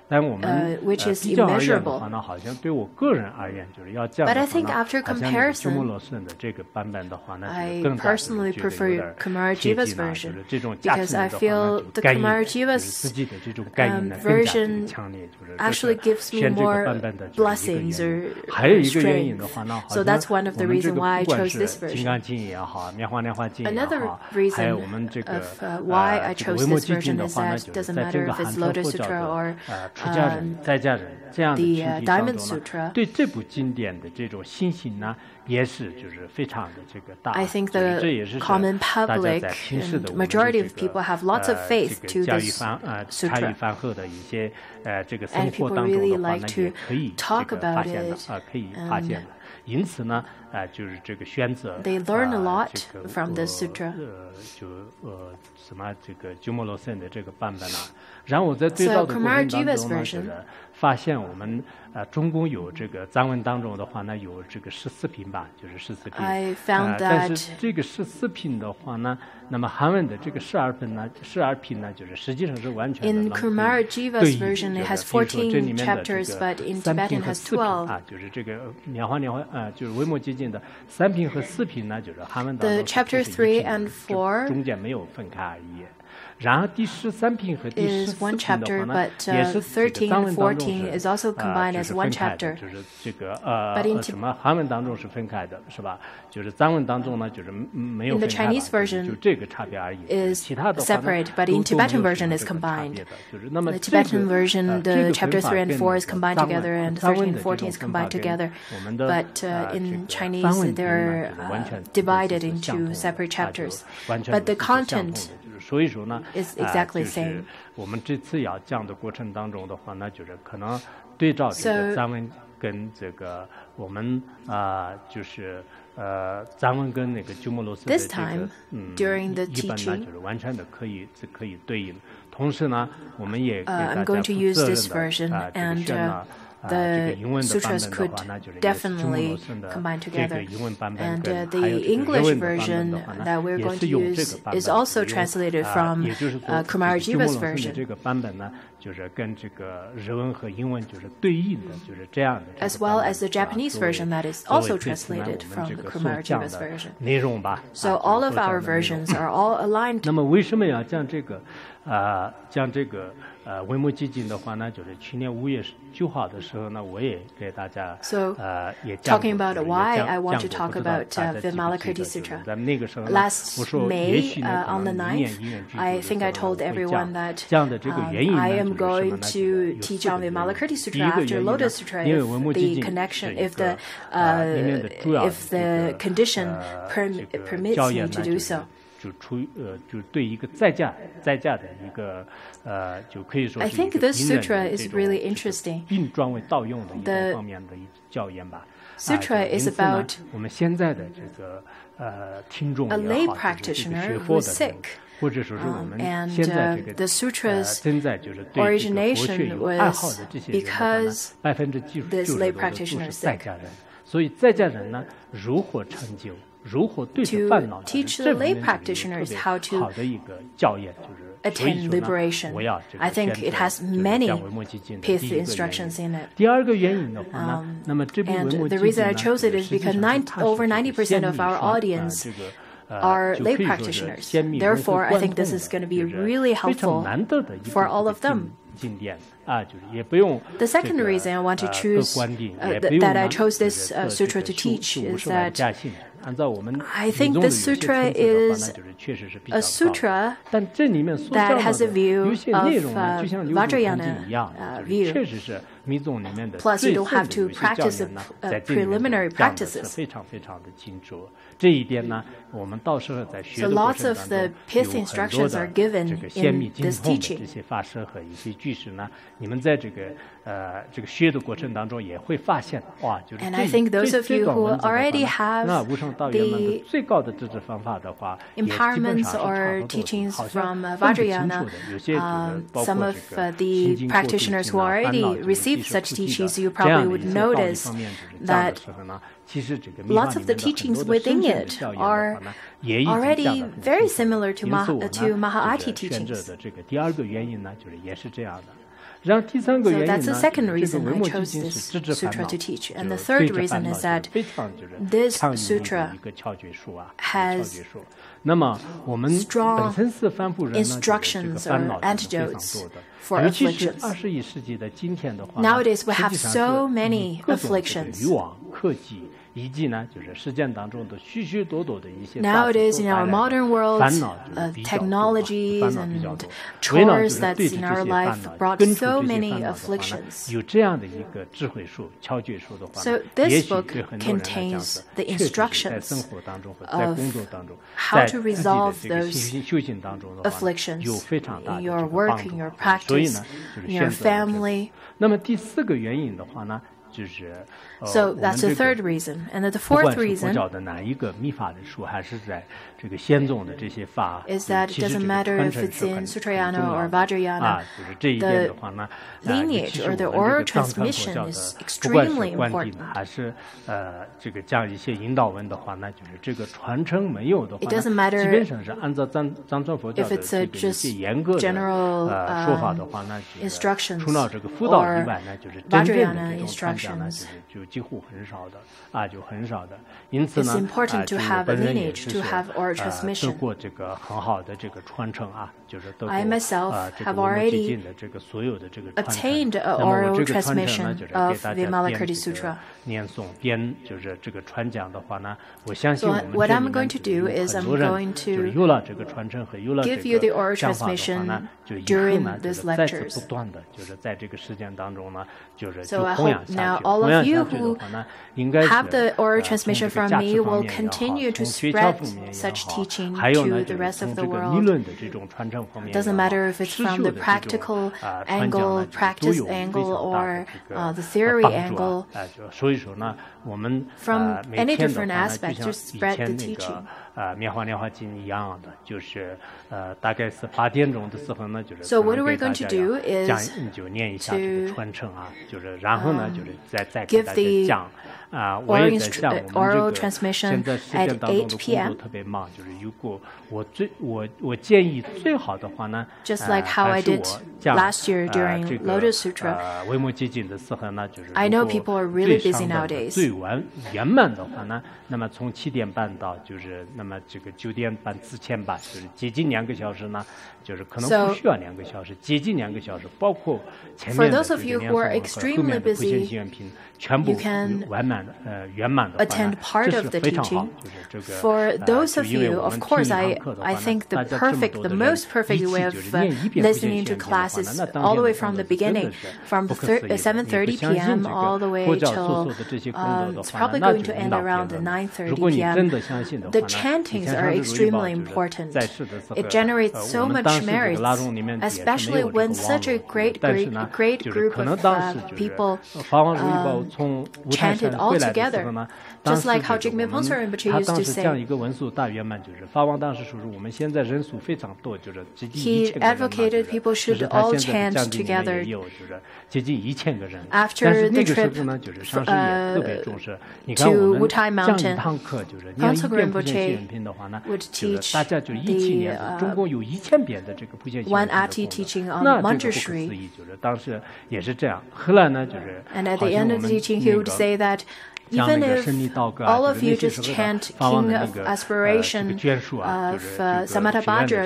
S2: 但我们
S1: 呃，which is
S2: 比较而言的
S1: immeasurable.
S2: 话呢，好像对我个人而言，就是要这样
S1: But
S2: 的
S1: I
S2: 话
S1: think
S2: 呢，
S1: after
S2: 好像那个
S1: comparison,
S2: 鸠摩罗什的这个版本的话呢，
S1: I
S2: 就是更加
S1: personally
S2: 觉得有
S1: prefer
S2: 点
S1: Kumarajiva's
S2: 贴近了
S1: version
S2: 就是这种加
S1: because
S2: 持
S1: I
S2: 的话呢
S1: feel
S2: 就是
S1: the
S2: 概念
S1: Kumarajiva's
S2: 就是自己的这种概念
S1: um,
S2: 呢更加这个
S1: version
S2: 强烈，就是这
S1: actually
S2: 是
S1: gives me
S2: 选这个
S1: more
S2: 版本的就是一个
S1: blessings
S2: 原因
S1: or
S2: 还有一个原因
S1: strength.
S2: 的话呢，好
S1: So
S2: 像
S1: that's one of the
S2: 我们这
S1: reason
S2: 个
S1: why I
S2: 不管
S1: chose
S2: 是
S1: this
S2: 金
S1: version.
S2: 刚经也好，棉花莲花经也
S1: Another
S2: 好，还有
S1: reason
S2: 我们这个
S1: of uh, why
S2: 呃
S1: I
S2: 这个
S1: chose
S2: 维摩
S1: this
S2: 诘经
S1: version
S2: 的
S1: is
S2: 话呢，
S1: that
S2: 就
S1: doesn't
S2: 是在
S1: matter
S2: 这个
S1: if
S2: 寒
S1: it's
S2: 传
S1: Lotus
S2: 佛教
S1: Sutra
S2: 的
S1: or
S2: 呃 出家人、在家人这样的群体当中呢，对这部经典的这种信心呢，也是就是非常的这个大。
S1: I think the common public and majority of people have lots of faith to this
S2: sutra. 呃，茶余饭后的一些呃这个生活当中的话呢，也可以这个发现的啊，可以发现的。因此呢，呃，就是这个选择
S1: They learn a
S2: 呃
S1: lot
S2: 这个
S1: from
S2: 呃
S1: sutra.
S2: 呃，就呃什么这个鸠摩罗什的这个版本呢？然后我在对
S1: So
S2: 照的过程当中呢，就
S1: version
S2: 是发现我们呃中共有这个藏文当中的话呢，有这个十四品吧，就是十四品。
S1: I found
S2: 呃但是这个十四品的话呢，那么韩文的这个十二品呢，十二品呢，就是实际上是完全的
S1: In
S2: 能可以
S1: Kumarajiva's
S2: 对应
S1: version, it has
S2: 比如说这里
S1: 14
S2: 面的这
S1: chapters,
S2: 个
S1: but in
S2: 三
S1: Tibetan has
S2: 四品
S1: 12.
S2: 啊，就是这个棉花莲花呃，就是维摩诘经的三品和四品呢，就是韩文当中是
S1: chapter three
S2: 品
S1: and four
S2: 中间没有分开而已。
S1: is one chapter, but uh, 13 and 14 is also combined as one chapter. But in, in the Chinese version is separate, but in Tibetan version is combined.
S2: In
S1: the Tibetan version, the chapter 3 and
S2: 4
S1: is combined together, and 13 and 14 is combined together. But uh, in Chinese, they're uh, divided into separate chapters. But the content is
S2: 啊
S1: exactly
S2: 就是
S1: same.
S2: 我们这次要讲的过程当中的话呢，就是可能对照这个
S1: So-
S2: 藏文跟这个我们啊、就是呃藏文跟那个鸠摩罗什的
S1: This
S2: 这个
S1: time,
S2: 嗯
S1: during the
S2: 一本呢
S1: teaching-
S2: 就是完全的可以是可以对应。同时呢，我们也给
S1: Uh,
S2: 大
S1: I'm
S2: 家
S1: going to
S2: 负
S1: use
S2: 责
S1: this
S2: 任的
S1: version
S2: 啊这个
S1: and
S2: 选
S1: uh,
S2: 了。啊，这个
S1: the
S2: 英文的版
S1: sutras
S2: 本的
S1: could
S2: 话呢，就是也是鸠摩罗
S1: definitely
S2: 什的
S1: combine
S2: 这个
S1: together.
S2: 英文版本
S1: And
S2: 跟
S1: uh,
S2: 还有
S1: the
S2: 这个日
S1: English
S2: 文的版本
S1: version
S2: 的话呢
S1: that we're
S2: 也
S1: going
S2: 是
S1: to
S2: 用这
S1: use
S2: 个版本
S1: is also
S2: 使用
S1: translated
S2: 啊
S1: from
S2: 也就是说
S1: uh,
S2: 这个鸠摩
S1: Kumarajiva's
S2: 罗什的
S1: version.
S2: 这个版本呢，就是跟这个日文和英文就是对应的，就是这样的这个
S1: As well
S2: 版
S1: as the
S2: 本啊
S1: Japanese
S2: 作为
S1: version that is
S2: 作为
S1: also
S2: 这次呢
S1: translated
S2: 我们
S1: from
S2: 这
S1: the
S2: 个所讲
S1: Kumarajiva's
S2: 的
S1: version.
S2: 内容吧。
S1: So
S2: 啊
S1: all
S2: 就是
S1: of
S2: 所讲
S1: our
S2: 的内容
S1: versions are all aligned
S2: 那么为什么要讲这个？呃，讲这个 呃维摩诘经的话呢，就是去年五月九号的时候呢，我也给大家
S1: So,
S2: 呃也讲过
S1: talking about
S2: 就是也
S1: why
S2: 讲
S1: I want
S2: 讲
S1: to
S2: 过
S1: talk
S2: 不知道
S1: about,
S2: 大
S1: uh,
S2: 家
S1: the
S2: 记不记
S1: Malakarti
S2: 得就是
S1: Sutra.
S2: 咱们那个时候呢
S1: Last
S2: 我说
S1: May,
S2: 也许呢
S1: uh,
S2: 可
S1: on the
S2: 能明年
S1: ninth,
S2: 一月之
S1: I
S2: 后
S1: think I
S2: 的时候
S1: told
S2: 会
S1: everyone
S2: 讲
S1: that
S2: 这样的这个
S1: um,
S2: 原因呢
S1: I
S2: 就
S1: am
S2: 是什么
S1: going
S2: 呢？就是
S1: to
S2: 有
S1: teach
S2: 四个
S1: on the
S2: 原因
S1: Malakarti
S2: 第
S1: Sutra
S2: 一个
S1: after
S2: 原因呢
S1: Lotus Sutra
S2: 因为
S1: if
S2: 维摩诘
S1: the
S2: 经
S1: connection,
S2: 是一
S1: if
S2: 个
S1: the
S2: 呃里面的
S1: uh,
S2: 主要的
S1: if
S2: 这
S1: the
S2: 个
S1: condition
S2: 呃
S1: perm-
S2: 这个
S1: permits
S2: 教
S1: me
S2: 研
S1: to
S2: 呢，
S1: do
S2: 就是
S1: so.
S2: 就出呃，就是对一个在家在家的一个呃，就可以说。
S1: I think this sutra is really interesting，
S2: 并专为盗用的一个方面的一教研吧。
S1: Sutra is about
S2: 我们现在的这个呃听众也好，或者
S1: 是
S2: 学佛的，或者说是我们现在这个呃，现在就是对这个佛学有爱好的这些人呢。百分之九十九都是在家人，所以在家人呢如何成就。
S1: to teach the lay practitioners how to attain liberation. I think it has many pith instructions in it. Um, and the reason I chose it is because
S2: 90,
S1: over 90% of our audience are lay practitioners. Therefore, I think this is going to be really helpful for all of them. The second reason I want to choose uh, that I chose this uh, sutra to teach is that I think the sutra is a sutra that has a view of uh, Vajrayana uh, view. Plus, you don't have to practice the preliminary practices. So lots of the pith instructions are given in this teaching. And I think those of you who already have
S2: the
S1: empowerments or teachings from Vajrayana, some of the practitioners who already received such teachings, you probably would notice that lots of the teachings within it are already very similar to, Mah- to Maha'ati teachings. So that's the second reason I chose this sutra to teach. And the third reason is that this sutra has strong instructions or antidotes for afflictions. Nowadays, we have so many afflictions.
S2: 渔网、科技，以及呢，就是实践当中的许许多多的一些
S1: Nowadays, in our modern world,
S2: 烦恼就是
S1: uh,
S2: 比较多
S1: technologies
S2: 烦恼比较
S1: and
S2: 多围绕
S1: chores
S2: 就是
S1: that's
S2: 对着
S1: in
S2: 这
S1: our
S2: 些
S1: life
S2: 烦恼
S1: brought
S2: 根除
S1: so
S2: 这些
S1: many
S2: 烦恼的话呢
S1: afflictions.
S2: 有这样的一个智慧树、窍诀树的话
S1: So
S2: 呢，
S1: this
S2: 也许
S1: book
S2: 对很多人来讲
S1: contains
S2: 是
S1: the
S2: 确实是在
S1: instructions
S2: 生活当中和在
S1: of
S2: 工作当中，
S1: how
S2: 在
S1: to
S2: 自己的
S1: resolve
S2: 这个
S1: those
S2: 修行修行当中的话呢
S1: afflictions
S2: 有非常大的
S1: in
S2: 这
S1: your
S2: 个
S1: work,
S2: 帮
S1: in
S2: 助
S1: your
S2: 所以
S1: practice,
S2: 呢，就是
S1: in your
S2: 选择了这个
S1: family.
S2: 那么第四个原因的话呢， 就是呃
S1: So that's the third reason. And the
S2: 不管
S1: fourth reason
S2: 教的哪一个密法的书，还是在这个仙宗的这些法
S1: ，is that
S2: 其
S1: it
S2: 实传
S1: if
S2: 承
S1: it's
S2: 是很
S1: in
S2: 很
S1: Sutrayana
S2: 重要
S1: or
S2: 的
S1: Vajrayana.
S2: 啊，就是这一点的话呢，呃
S1: lineage
S2: 其实
S1: or the
S2: 我们
S1: oral
S2: 这个藏传佛
S1: transmission
S2: 教的
S1: is
S2: 不管是
S1: extremely
S2: 观
S1: important.
S2: 还是呃这个讲一些引导文的话呢，就是这个传承没有的话基本上是按照藏藏传佛教
S1: if
S2: 的
S1: it's
S2: 这个一
S1: just
S2: 些严格的
S1: general,
S2: 呃说法
S1: um,
S2: 的话呢，就是
S1: instructions
S2: 除了这个辅导以
S1: or
S2: 外呢，就是真正的这种传讲呢就是就几乎很少的啊，就很少的。因此
S1: It's
S2: 呢
S1: have a
S2: 本人也是说 our
S1: transmission. I myself have already obtained
S2: an
S1: oral transmission of the
S2: Vimalakirti
S1: Sutra. So what I'm going to do is I'm going to give you the oral transmission during these lectures. So hope now of you who have the oral transmission from me will continue to spread such teaching
S2: 还有
S1: to
S2: 呢，
S1: the
S2: 就是
S1: rest
S2: 从
S1: of
S2: 这
S1: the
S2: 个理
S1: world.
S2: 论的这种传承方面也
S1: Doesn't
S2: 好
S1: matter if it's
S2: 实
S1: from
S2: 修
S1: the
S2: 的这种
S1: practical
S2: 啊传讲
S1: angle,
S2: 呢，就是都
S1: practice
S2: 有非
S1: angle,
S2: 常大的
S1: or
S2: 这个
S1: uh, the
S2: 呃
S1: theory
S2: 帮助
S1: angle.
S2: 啊，哎，就所以说呢，我们
S1: From
S2: 呃每
S1: any
S2: 天的
S1: different
S2: 话呢，
S1: aspect
S2: 就
S1: to
S2: 像以
S1: spread
S2: 前
S1: the
S2: 那个
S1: teaching.
S2: 呃《棉花莲花经》一样的，就是呃大概是八点钟的时候呢，就是
S1: So
S2: 可能
S1: what
S2: 给
S1: we're
S2: 大
S1: going to
S2: 家
S1: do
S2: 要讲
S1: is
S2: 就念一下这个
S1: to,
S2: 传承啊，就是然后呢，
S1: um,
S2: 就是再再给
S1: give
S2: 大
S1: the
S2: 家讲。 啊我也在想我们这个现在
S1: 时
S2: 间当中的工作特别忙就是如果我最我我建议最好的话呢
S1: 就
S2: 是我的
S1: 我加
S2: 入
S1: 啊
S2: 这个啊维摩基金的时候呢就是
S1: 说
S2: 最上到的最晚圆满的话呢那么从七点半到就是那么这个九点半之前吧就是接近两个小时呢就是可能不需要两个小时接近两个小时包括前面的这个
S1: 面
S2: 粉和后面的
S1: 不
S2: 行行品 全部
S1: you can
S2: 完满的呃圆满的话
S1: attend
S2: 呢，
S1: part
S2: 这
S1: of
S2: 是
S1: the
S2: 非常好
S1: teaching.，
S2: 就是这个
S1: For
S2: 呃
S1: those
S2: 就
S1: of
S2: 因为
S1: you,
S2: 我
S1: of
S2: 们听
S1: course,
S2: 一堂
S1: I
S2: 课的话
S1: I
S2: 呢
S1: think the
S2: 大家这么
S1: perfect,
S2: 多
S1: the
S2: 的人
S1: most perfect
S2: 一起
S1: way
S2: 就是
S1: of uh,
S2: 念一遍普贤
S1: listening
S2: 行
S1: to
S2: 愿品的话
S1: class
S2: 呢
S1: is
S2: 那当
S1: all
S2: 天
S1: the way
S2: 的
S1: from
S2: 功
S1: the
S2: 德真的
S1: beginning,
S2: 是
S1: from
S2: 不
S1: the
S2: 可
S1: thir-
S2: 思议
S1: uh,
S2: 的。你
S1: 7:30
S2: 不相信
S1: p.m.
S2: 这
S1: all the
S2: 个
S1: way
S2: 佛教所
S1: till
S2: 做的这些功
S1: um,
S2: 德的
S1: it's
S2: 话呢，
S1: probably
S2: 那
S1: going
S2: 就
S1: to
S2: 是
S1: end
S2: 老
S1: around
S2: 天的。
S1: 9:30
S2: 如果你
S1: p.m.
S2: 真的相信的
S1: The
S2: 话呢，你
S1: chantings
S2: 像
S1: are
S2: 上次如宝
S1: extremely
S2: 就是
S1: important.
S2: 在世的时候
S1: It generates
S2: 呃
S1: so
S2: 我们
S1: much
S2: 当时这个
S1: merits,
S2: 拉拢里面也是没
S1: especially
S2: 有这个
S1: when
S2: 网
S1: such a
S2: 络
S1: great,
S2: 但是
S1: great,
S2: 呢
S1: great
S2: 就是
S1: group
S2: 可能
S1: of
S2: 当
S1: uh,
S2: 时就是
S1: people
S2: 法王如意宝
S1: um,
S2: 从五台
S1: chanted all together just like how Jigme
S2: Phuntsok
S1: Rinpoche used to say. He advocated people should all chant together. After the trip
S2: 呢，就是上师也特别重视。你看我们这样一堂课就是你要
S1: 一
S2: 遍普贤行品的话呢，就是大家就一起念，中共有一千遍的这个普贤行品的功
S1: 能。
S2: 那这个不可思议，就是当时也是这样。后来呢，就是 And at the end of the teaching, he would say that
S1: even if all of you just chant King of Aspiration of uh,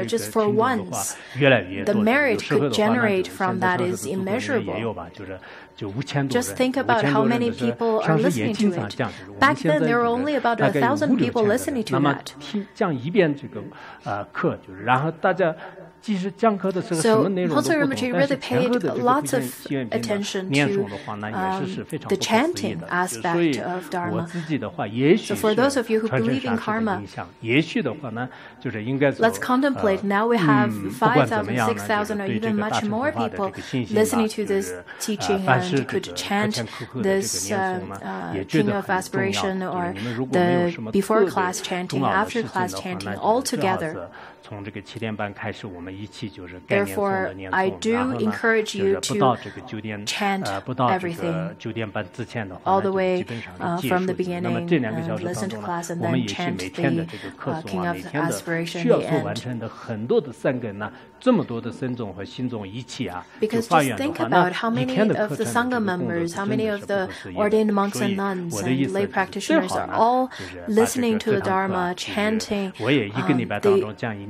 S1: just for once, the merit could generate from that is immeasurable. Just think about how many people are listening to it. Back then, there were only about a thousand people listening to that.
S2: So
S1: Hulsa Rinpoche really paid lots of attention to um, the chanting aspect of Dharma. So for those of you who believe in karma, let's contemplate. Now we have 5,000, 6,000, or even much more people listening to this teaching and could chant this uh, uh, King of Aspiration or the before class chanting, after class chanting all together. 从这个七点半开始，我们一起就是概念诵的念诵，然后呢，就是不到这个九点，呃，不到这个九点半之前的话，基本上是结束。那么这两个小时当中呢，我们也是每天的这个课诵啊，每
S2: 天的需要做完成的很多的善根呢，这么多的僧众和信众一起啊，就发愿的话，那每天的课程的这个功德是真的是不可思议。所以我的意思，最好呢，就是把这个课堂课，我也一个礼拜当中这样一。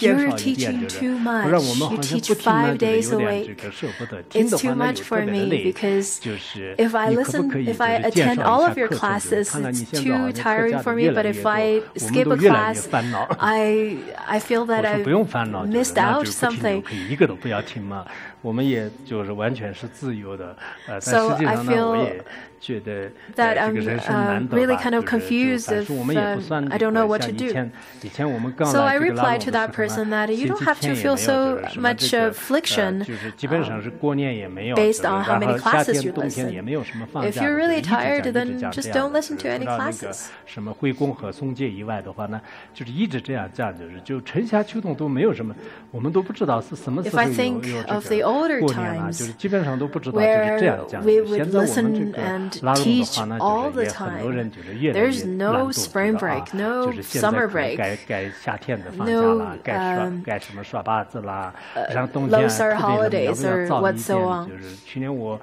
S1: that long, really. But of course, yesterday I heard a complaint that yesterday someone said that you're teaching too much. You teach five days a week. It's too much for me because if I listen, if I attend all of your classes, it's too tiring for me. But if I skip a class, I I feel that I missed out something.
S2: 我们也就是完全是自由的，呃，但实际上呢，我也觉得呃这个人生难得吧，就是但是我们也不算那个像以前以前我们刚来这个拉拢的时候呢，星期天也没有这个呃，就是基本上是过年也没有，然后夏天冬天也没有什么放假，就一直讲一直讲这样，除了那个什么徽公和松介以外的话呢，就是一直这样这样，就是就春夏秋冬都没有什么，我们都不知道是什么时候有有这个。
S1: Older times where we would listen and teach all the time. There's no spring break, no summer break, no um, uh, holidays or what so on.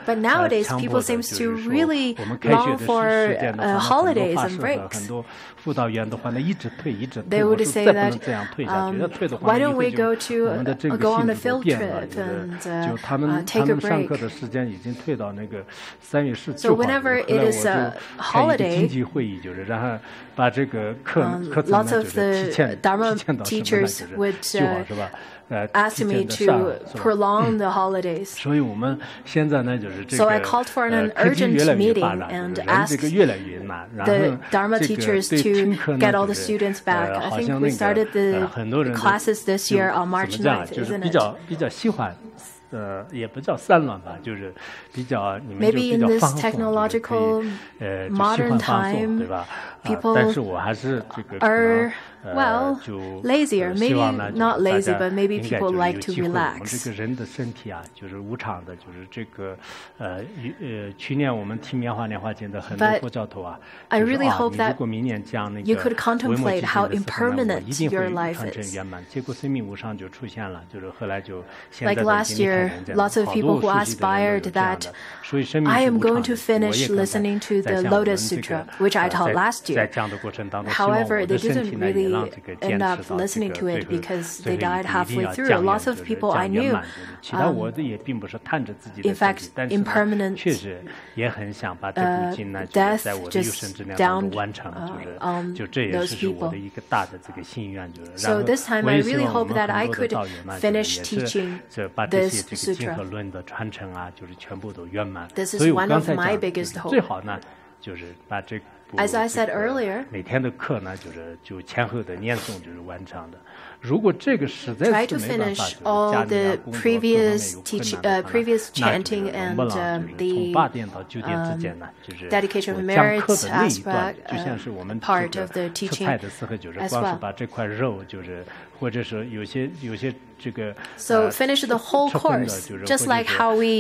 S1: But nowadays, people seem to really long for uh, holidays and breaks. They would say that um, why don't we go to uh, go on a field trip and uh,
S2: 就他们他们上课的时间已经退到那个三月十九号。后来我就开一个经济会议，就是然后把这个课课程呢就是提前提前到什么就是计划是吧
S1: ？asked me to prolong the holidays. So I called for an urgent meeting and asked the Dharma teachers to get all the students back. I think we started the classes this year on March 9th, isn't it?
S2: 呃，也不叫散乱吧，就是比较你们就比较放松，就是可以呃就喜欢放松，对吧？啊，但是我还是这个可能。
S1: well, uh, uh, lazier, maybe not lazy, but maybe people like to relax.
S2: But I really hope that you could contemplate how impermanent your life is.
S1: Like last year, lots of people who aspired that I am going to finish listening to the Lotus Sutra, which I taught last year. However, they didn't really end up listening to it because they died halfway through. Lots of people I knew, um, in fact, impermanent uh, death just down uh, on those people. So this time, I really hope that I could finish teaching this sutra. This is one of my biggest hopes. As I said earlier,
S2: 每天的课呢，就是就前 As I said earlier, to finish all the previous previous chanting and the dedication of merit aspect part of the teaching as well.
S1: So finish the whole course, just like how we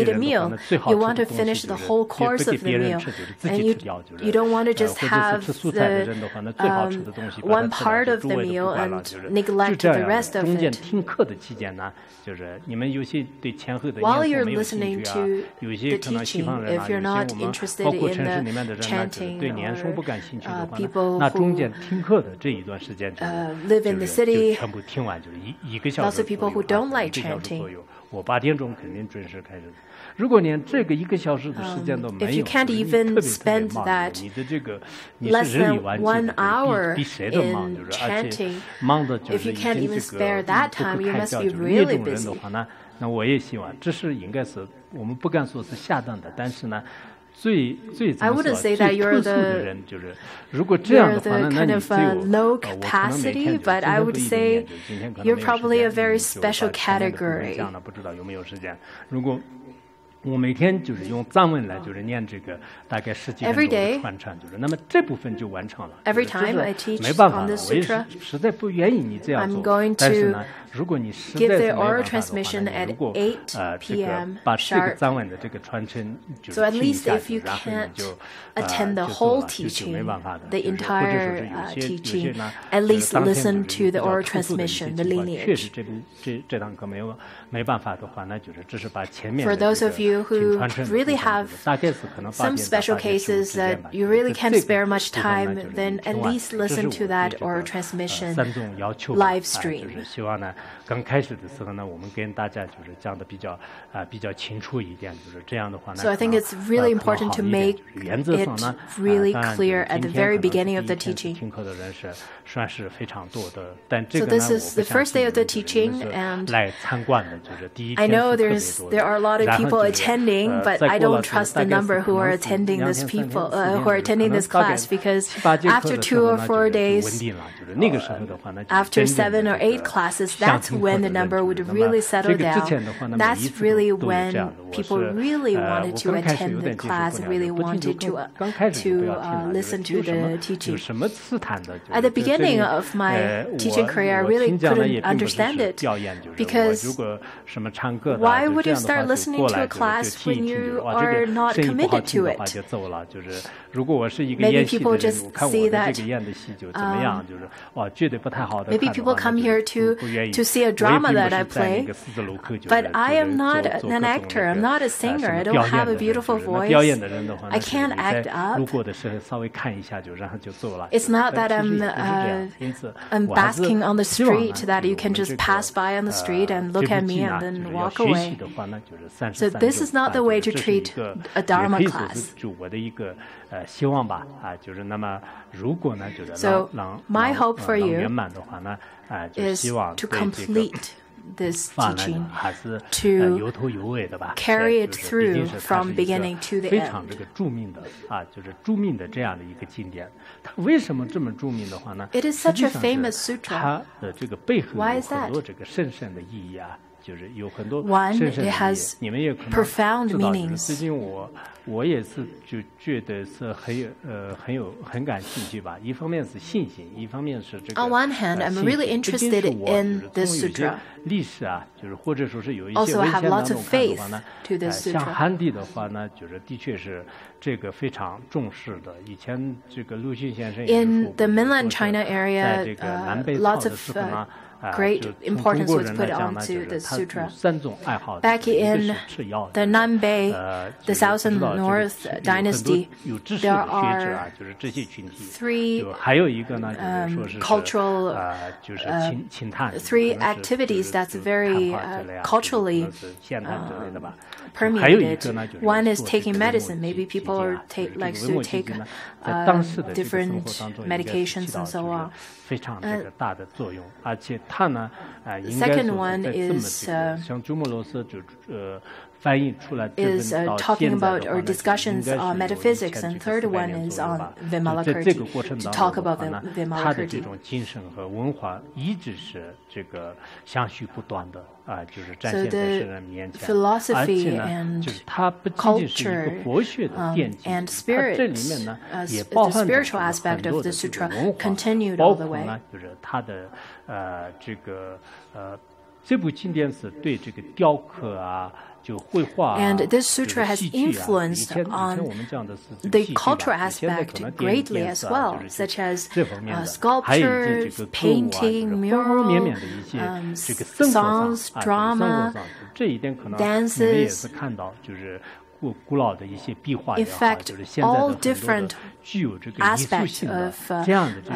S1: eat a meal. You want to finish the whole course of the meal, and you, you don't want to just have the um, one part of the meal and neglect the rest of it. While you're listening to the teaching, if you're not interested in the chanting or uh, people who uh, live in the city
S2: 全部听完就是一一个小时左右，一个小时左右。我八点钟肯定准时开始。如果连这个一个小时的时间都没有，你特别特别忙，你的这个你是
S1: 日
S2: 理
S1: 万
S2: 机的，比比谁都忙，就是而且忙的就是已经这个不可开
S1: 交，
S2: 就是那种人的话，呢那我也希望，这是应该是我们不敢说是下等的，但是呢。最最怎么说？最特殊的人就是，如果这样的话，那那你对我，我可能每天就今天不一定，今天可能没有时间，这样的不知道有没有时间。如果我每天就是用藏文来就是念这个大概十几分钟的串唱，就是那么这部分就完成了。
S1: Every time I teach on this sutra,
S2: 没办法
S1: 了，
S2: 我也是实在不愿意你这样做，但是呢。
S1: Give the oral transmission at 8 p.m. sharp. So at least if you can't attend the whole teaching, the entire teaching, at least listen to the oral transmission, the lineage. For those of you who really have some special cases that you really can't spare much time, then at least listen to that oral transmission live stream.
S2: 刚开始的时候呢，我们跟大家就是讲的比较啊比较清楚一点，就是这样的话呢。
S1: So I think it's really important to make it really clear at the very beginning of the teaching.
S2: 听课的人是算是非常多的，但这个呢，我
S1: So
S2: this
S1: is
S2: the
S1: first day of the teaching, and
S2: 来参观的就是第一
S1: I know there's there are a lot of people attending, but I don't trust the number who are attending this people who are attending this class because after two or four days, after seven or eight classes,
S2: that
S1: that's when the number would really settle down. That's really when people really wanted to attend the class, really wanted to uh, to uh, listen to
S2: uh,
S1: the teaching. At the beginning of my
S2: uh,
S1: teaching career, I really couldn't understand it because why
S2: uh,
S1: would you start listening to a class when you are not committed to it? Maybe people just see that.
S2: Um,
S1: maybe people come here to to see a drama that I play. But I am not an actor. I'm not a singer. I don't have a beautiful voice. I can't act up. It's not that I'm, uh, I'm basking on the street that you can just pass by on the street and look at me and then walk away. So this is not the way to treat a Dharma class.
S2: 呃，希望吧，啊，就是那么，如果呢，就是
S1: 能
S2: 能
S1: 能
S2: 圆满的话呢，啊，就希望对这个。
S1: This teaching to carry it through from beginning to the
S2: 非常这个著名的啊，就是著名的这样的一个经典。它为什么这么著名的话呢实际上是它的这个背后有很多这个神圣的意义啊。就是有很多深深的意思你们也可能知道这
S1: 个
S2: 事情我我也是就觉得是很有呃很有很感兴趣吧。一方面是信心一方面是这个呃
S1: really interesting
S2: to 我就是都有一些历史啊就是或者说是有一些文献当中看的话呢呃像汉地的话呢就是的确是这个非常重视的。以前这个鲁迅先生也说过在这个南北朝的时候呢
S1: great importance was put onto the sutra. Back in the Nanbei, the South and North dynasty, there are three um, cultural,
S2: uh,
S1: three activities that's very uh, culturally permeated. One is taking medicine. Maybe people are
S2: like
S1: to take different medications and so on.
S2: 非常这个大的作用，而且它呢，啊，应
S1: 该
S2: 说在这么这个像朱莫罗斯就呃。
S1: is uh, talking about our discussions on metaphysics, and third one is on Vimalakirti, to talk about the Vimalakirti.
S2: 啊，就是展现在世人面前，
S1: 而
S2: 且呢，就是它不仅仅 是一个博学的奠基，它这里面呢也包含着很多的这个文化，包括呢就是它的呃这个呃这部经典是对这个雕刻啊。
S1: And this sutra has influenced on the cultural aspect greatly as well, such as uh, sculptures, painting, mural, um, songs, drama, dances. In fact, all different aspects of uh,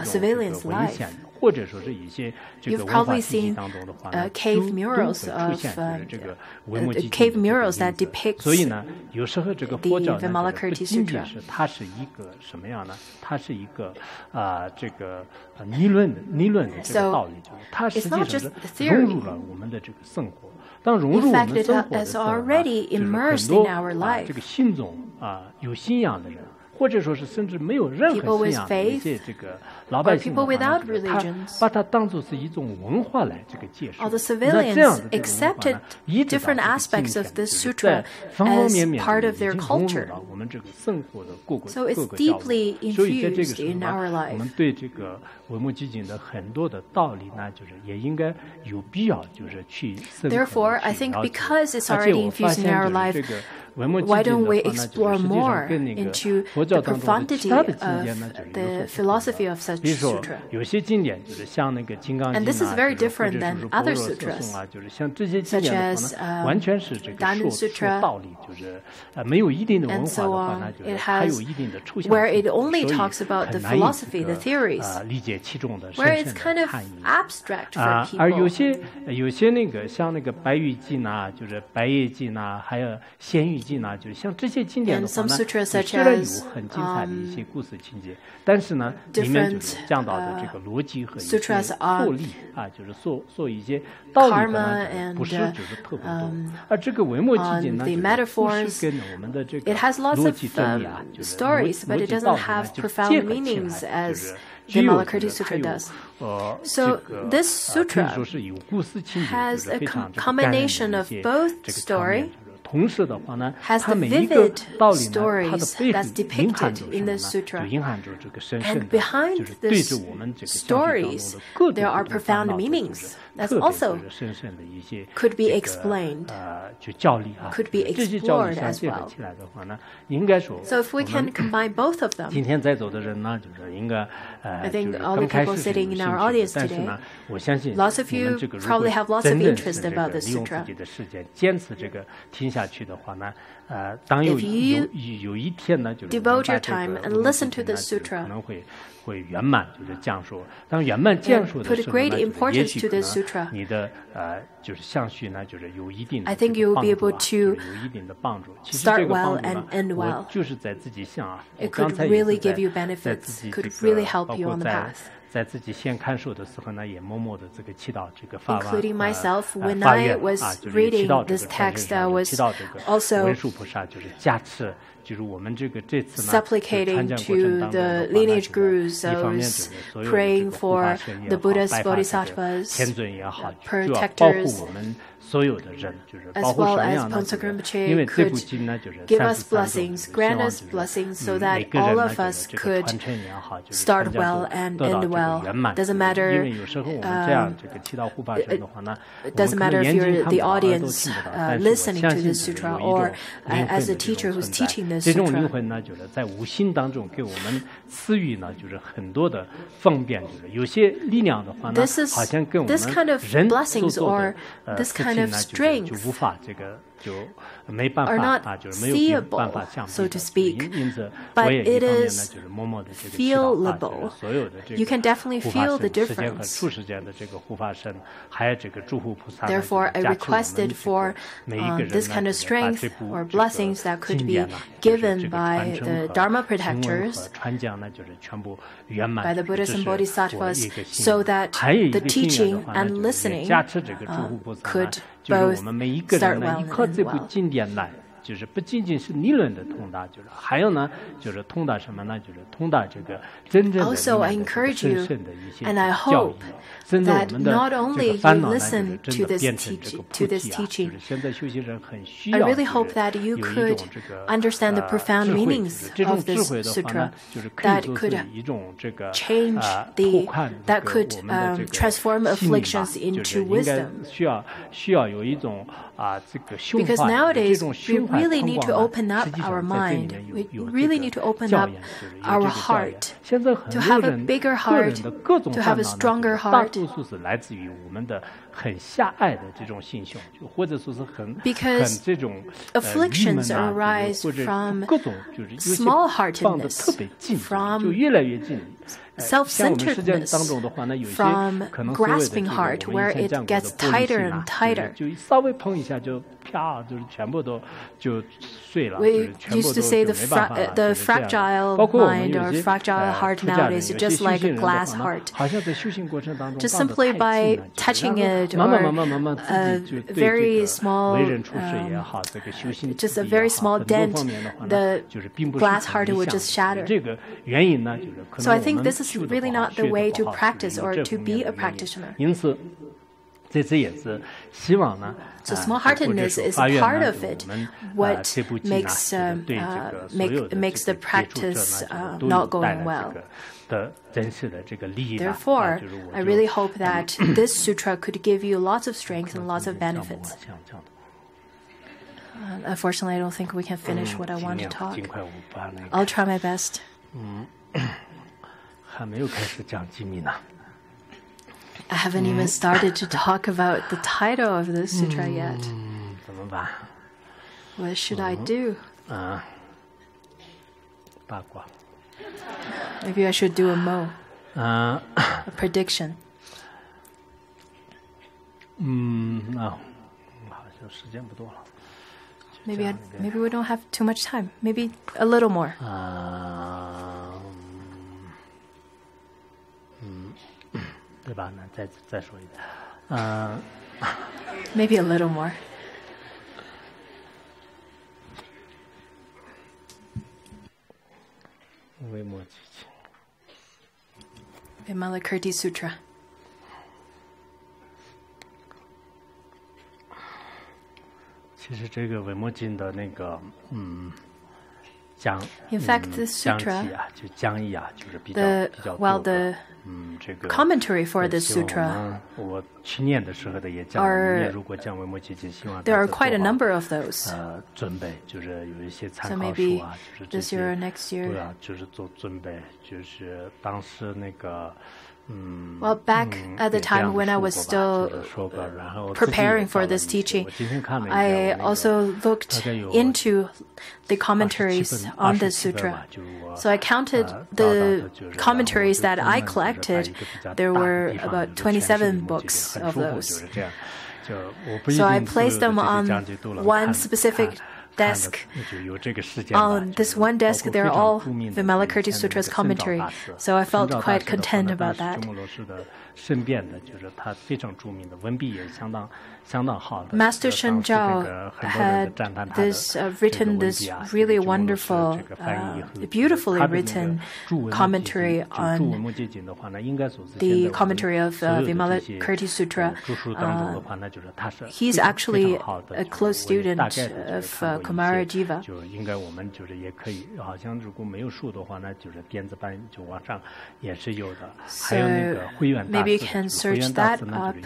S1: civilians' life
S2: 或者说是一些这个文化体系当中的话呢，都都会出现就是这个文物基金的所以呢，有时候这个佛教呢，不仅仅是它是一个什么样呢？它是一个啊，这个理论的理论的这个道理，就是它实际上是融入了我们的这个生活。当融入我们生活的时候呢，就是很多啊，这个信众啊，有信仰的人。或者说是甚至没有任何信仰的一些这个老百姓，他把它当做是一种文化来这个介绍。那这样的这种文化呢，一直到今天，就是在方方面面已经融入到我们这个生活的各个各个角落。所以在这个时候呢，我们对这个文物基金的很多的道理呢，就是也应该有必要就是去深刻去了解。而且我发现就是这个。
S1: Why don't we explore more into the profundity of the philosophy of such sutra? And this is very different than other sutras, such as um, Danun Sutra, and so on. It has where it only talks about the philosophy, the theories, where it's kind of abstract for people.
S2: 而有些有些那个像那个白玉记呐，就是白夜记呐，还有仙玉。 际呢，就是像这些经典的话呢，虽然有很精彩的一些故事情节，但是呢，里面就是讲到的这个逻辑和一些魄力啊，就是说说一些道理呢，不是就是特别多。而这个文末情节呢，就是跟我们的这个逻辑真理啊，就是逻辑道理呢，就结合起来。
S1: the Vimalakirti Sutra does. So this sutra has a combination of both story
S2: 同时的话呢，它每一个道理呢，它的背后隐含着什么呢？就隐含着这个深深的，就是对着我们这个相信当中的各种这个烦恼的特别 that's also could be explained, could be explored as well. So if we can combine both of them, I think all the people sitting in our audience today, lots of you probably have lots of interest about the sutra. 呃，就是刚开始是有兴趣，但是呢，我相信我们这个如果真正是这个利用自己的时间，坚持这个听下。下去的话呢，呃，当有有有一天呢，就是把这个文字呢，就是可能会会圆满，就是讲述。当圆满讲述的时候呢，也许可能你的呃，就是相续呢，就是有一定的帮助啊，有一定的帮助。其实这个帮助呢，我就是在自己想啊，我刚才也是在在自己这个包括在。 在自己先看书的时候呢，也默默的这个祈祷这个发完呃发愿啊，就是祈祷这个传承上，祈祷这个文殊菩萨就是加持。就是我们这个这次呢，参加过程 as well as Phuntsok Rinpoche could give us blessings, grant us blessings so that all of us could start well and end well. Doesn't matter. Um, it doesn't matter if you're the audience listening to this sutra or as a teacher who's teaching this sutra kind of strength are not seeable, so to speak, but it is feelable. You can definitely feel the difference. Therefore, I requested for this kind of strength or blessings that could be given by the Dharma protectors, by the Buddhas and Bodhisattvas, so that the teaching and listening uh, could 就是我们每一个人呢，依靠这部经典呢，
S1: 就是不仅仅是理论的通达，就是还有呢，就是通达什么呢？就是通达这个真正的真圣的一些教义。that not only you listen to this, teach, to this teaching, I really hope that you could understand the profound meanings of this sutra that could change the, that could um, transform afflictions into wisdom.
S2: Because nowadays, we really need to open up our mind. We really need to open up our heart, to have a bigger heart, to have a stronger heart,
S1: 大多数是来自于我们的很狭隘的这种心胸，就或者说是很
S2: 很
S1: 这种
S2: afflictions arise from small heartedness, from
S1: 就越来越近。
S2: self-centeredness from grasping heart where it gets tighter and tighter. We used to say the, fra the fragile mind or fragile heart nowadays is just like a glass heart. Just simply by touching it or a very small, um, just a very small dent, the glass heart would just shatter. So I think this is is really not the way to practice or to be a practitioner. So small-heartedness is part of it. What makes uh, make, makes the practice uh, not going well. Therefore, I really hope that this sutra could give you lots of strength and lots of benefits. unfortunately, I don't think we can finish what I want to talk. I'll try my best.
S1: 还没有开始讲机密呢。
S2: I haven't even mm. started to talk about the title of the sutra mm, yet. What should I do? Maybe I should do a mo. a prediction. Maybe I, maybe we don't have too much time. Maybe a little more.
S1: 对吧？那再再说一遍，嗯、
S2: 呃、，maybe a little more。
S1: 维摩诘经
S2: ，Vimalakirti Sutra。
S1: 其实这个维摩经的那个，嗯。
S2: 讲 In fact, the sutra,
S1: 啊，就讲义啊，就是比较比较个
S2: commentary for the sutra there are quite a number of those.
S1: So maybe this year or next year.
S2: Well, back at the time when I was still preparing for this teaching, I also looked into the commentaries on the sutra. So I counted the commentaries that I collected. There were about 27 books of those. So I placed them on one specific desk. On this one desk, they're all the Vimalakirti Sutra's commentary, so I felt quite content about that.
S1: 申辩的，就是他非常著名的文笔也相当相当好的。
S2: Master Shen Zhao had this uh, written this really wonderful, uh, beautifully written commentary on the commentary of uh, Vimalakirti Sutra. Uh, he's actually a close student of uh, Kumara Jiva.
S1: 就应该我们就是也可以，好像如果没有书的话那，就是电子版就网上也是有的。还有那个慧远大。
S2: Maybe you can search that up.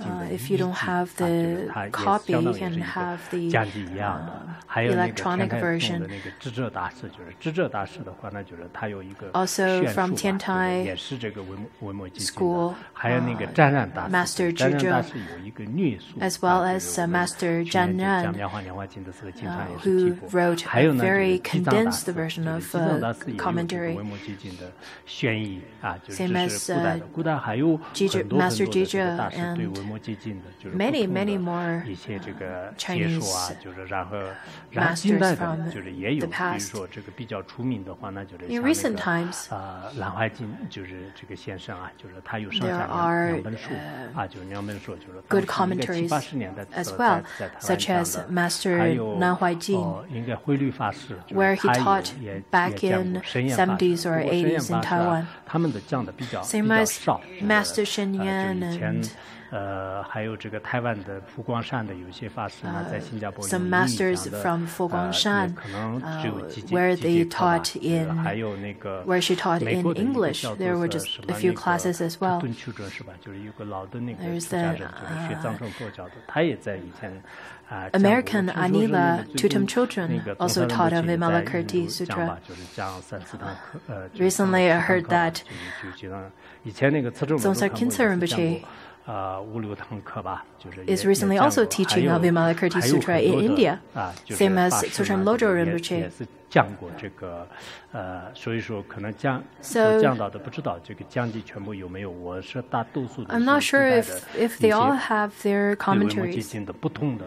S2: Uh, if you don't have the copy, you can have the uh, electronic version. Also from Tiantai School, uh, Master Zhizhe, as well as uh, Master Zhan Ran, uh, who wrote a very condensed version of uh, commentary. Same as Jizang, Master Jizang and many, many more Chinese masters from the past. In recent times, there are uh, good commentaries as well, such as Master Nan Huaijin,
S1: where he taught back in 70s or 80s in Taiwan. Same as Master Sheng Yen and
S2: uh, some masters from
S1: where they taught in, English. There were just a few classes as well. American Anila
S2: Thubten Chodron
S1: also taught
S2: on
S1: Vimalakirti Sutra. Recently, I heard that
S2: Dzongsar
S1: is recently also teaching Abhimalakirti Sutra in India, same as
S2: Tsuchan
S1: Lodro Rinpoche.
S2: 降过这个，呃，所以说可能降
S1: 所
S2: 降到的不知道这个降低全部有没有，我是大多数的。
S1: I'm not sure if if they all have their
S2: commentaries。我
S1: 们
S2: 进的不同的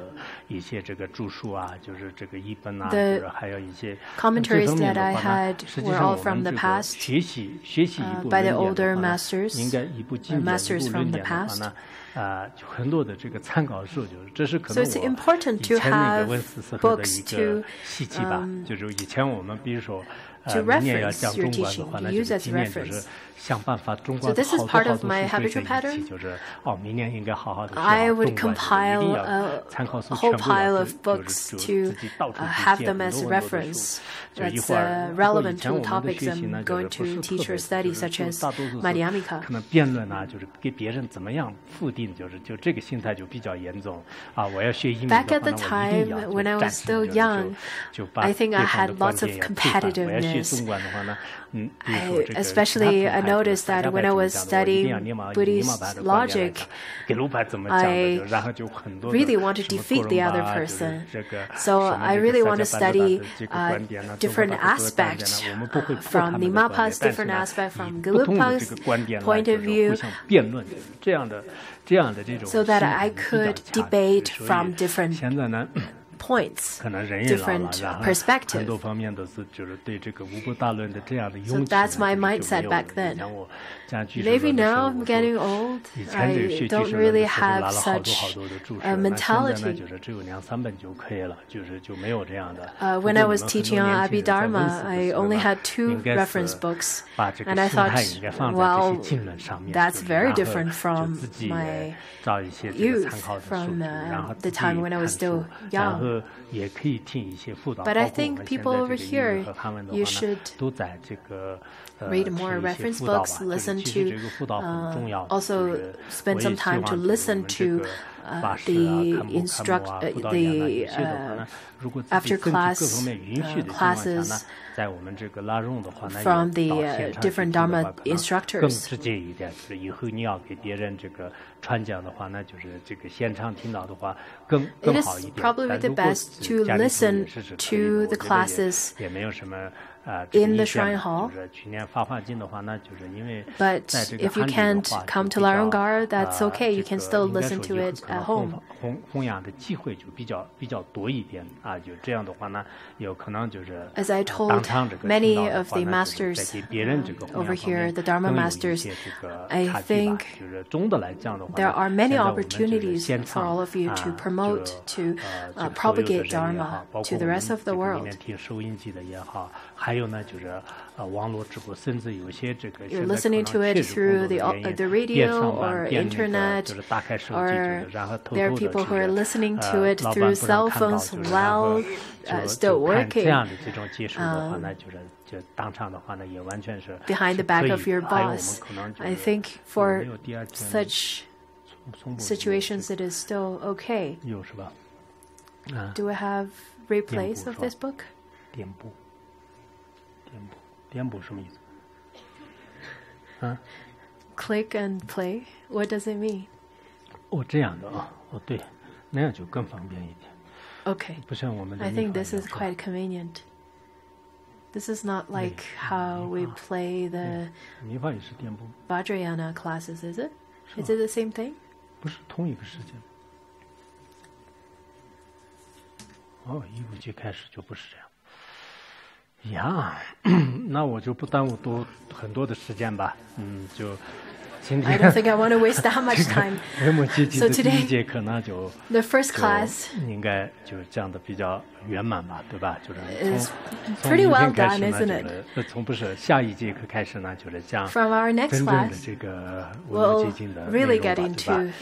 S2: 一些这个著述啊，就是这个译本啊，就还有一些
S1: commentaries that I had were all from the past。
S2: 学习学习一部经典的，应该一部经典一部
S1: 经
S2: 典的话呢。啊，很多的这个参考书，就是这是可能我以前那个温斯斯的一个契机吧。就是以前我们比如说，呃，明年要讲中国的话，那就今年就是。
S1: So this is part of my habitual pattern. I would compile a whole pile of books to have them as reference That's relevant to topics I'm going to teach or study, such as Madhyamika.
S2: 可能辩论啊，就是给别人怎么样复定，就是就这个心态就比较严重啊。我要学英语
S1: ，Back at the time when I was still young, I think I had lots of
S2: competitiveness. 我要学中冠的话呢，嗯，比如说这个。
S1: noticed that when I was studying Buddhist logic, I really want to defeat the other person. So I really want to study uh, different aspects uh, from
S2: Nyingmapa's
S1: different aspect, from Gelugpa's point of view, so that I could debate from different points, different perspective. So that's my mindset back then. Maybe now I'm getting old. I don't really have such a mentality. Uh, when I was teaching on Abhidharma, I only had two reference books, and I thought, well, that's very different from my youth, from uh, the time when I was still young.
S2: 呃，也可以听一些辅导，包括我们现在这个和他们的话呢，都在这个。
S1: read more reference books, listen to, uh, also spend some time to listen to uh, the instruct uh, the uh, after class classes from the different Dharma instructors. It is probably the best to listen to the classes in the shrine hall. But if you can't come to
S2: Larung
S1: Gar, that's okay. You can still listen to it at home.
S2: 啊,
S1: As I told many of the masters over here, the Dharma masters, I think there are many opportunities for all of you to promote, to uh, propagate Dharma to the rest of the world.
S2: 还有呢就是呃网络直播，甚至有些这个
S1: You're listening to it through the the radio or internet, or there are people who are listening to it through cell phones while still working. behind the back of your boss. I think for such situations it is still okay. Do we have replays of this book?
S2: 点播。颠簸什么意思？啊
S1: ？Click and play. What does it mean?
S2: 哦，这样的啊。哦，对，那样就更方便一点。
S1: OK，
S2: 不像我们。
S1: I think this is quite convenient. This is not like how we play the.
S2: 泥巴也是颠簸。
S1: Vajrayana classes, is it? Is it the same thing?
S2: 不是同一个时间。哦，一五级开始就不是这样。呀，那我就不耽误多很多的时间吧。嗯，就今天 I don't think I want to waste that much time.
S1: 这
S2: 个 MGT 的第一节课呢，就
S1: the
S2: first class 应该就是这样的比较圆满吧，对吧？就是从从
S1: 明天开始呢，
S2: 就是从不是下一节课开始呢，就是讲
S1: 真正的
S2: 这个文化结晶的内容吧，对吧？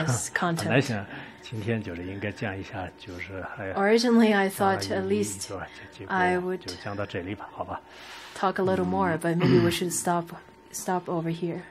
S1: 嗯，本来
S2: 想。Originally, I thought at least I would talk a little more, but maybe we should stop stop over here.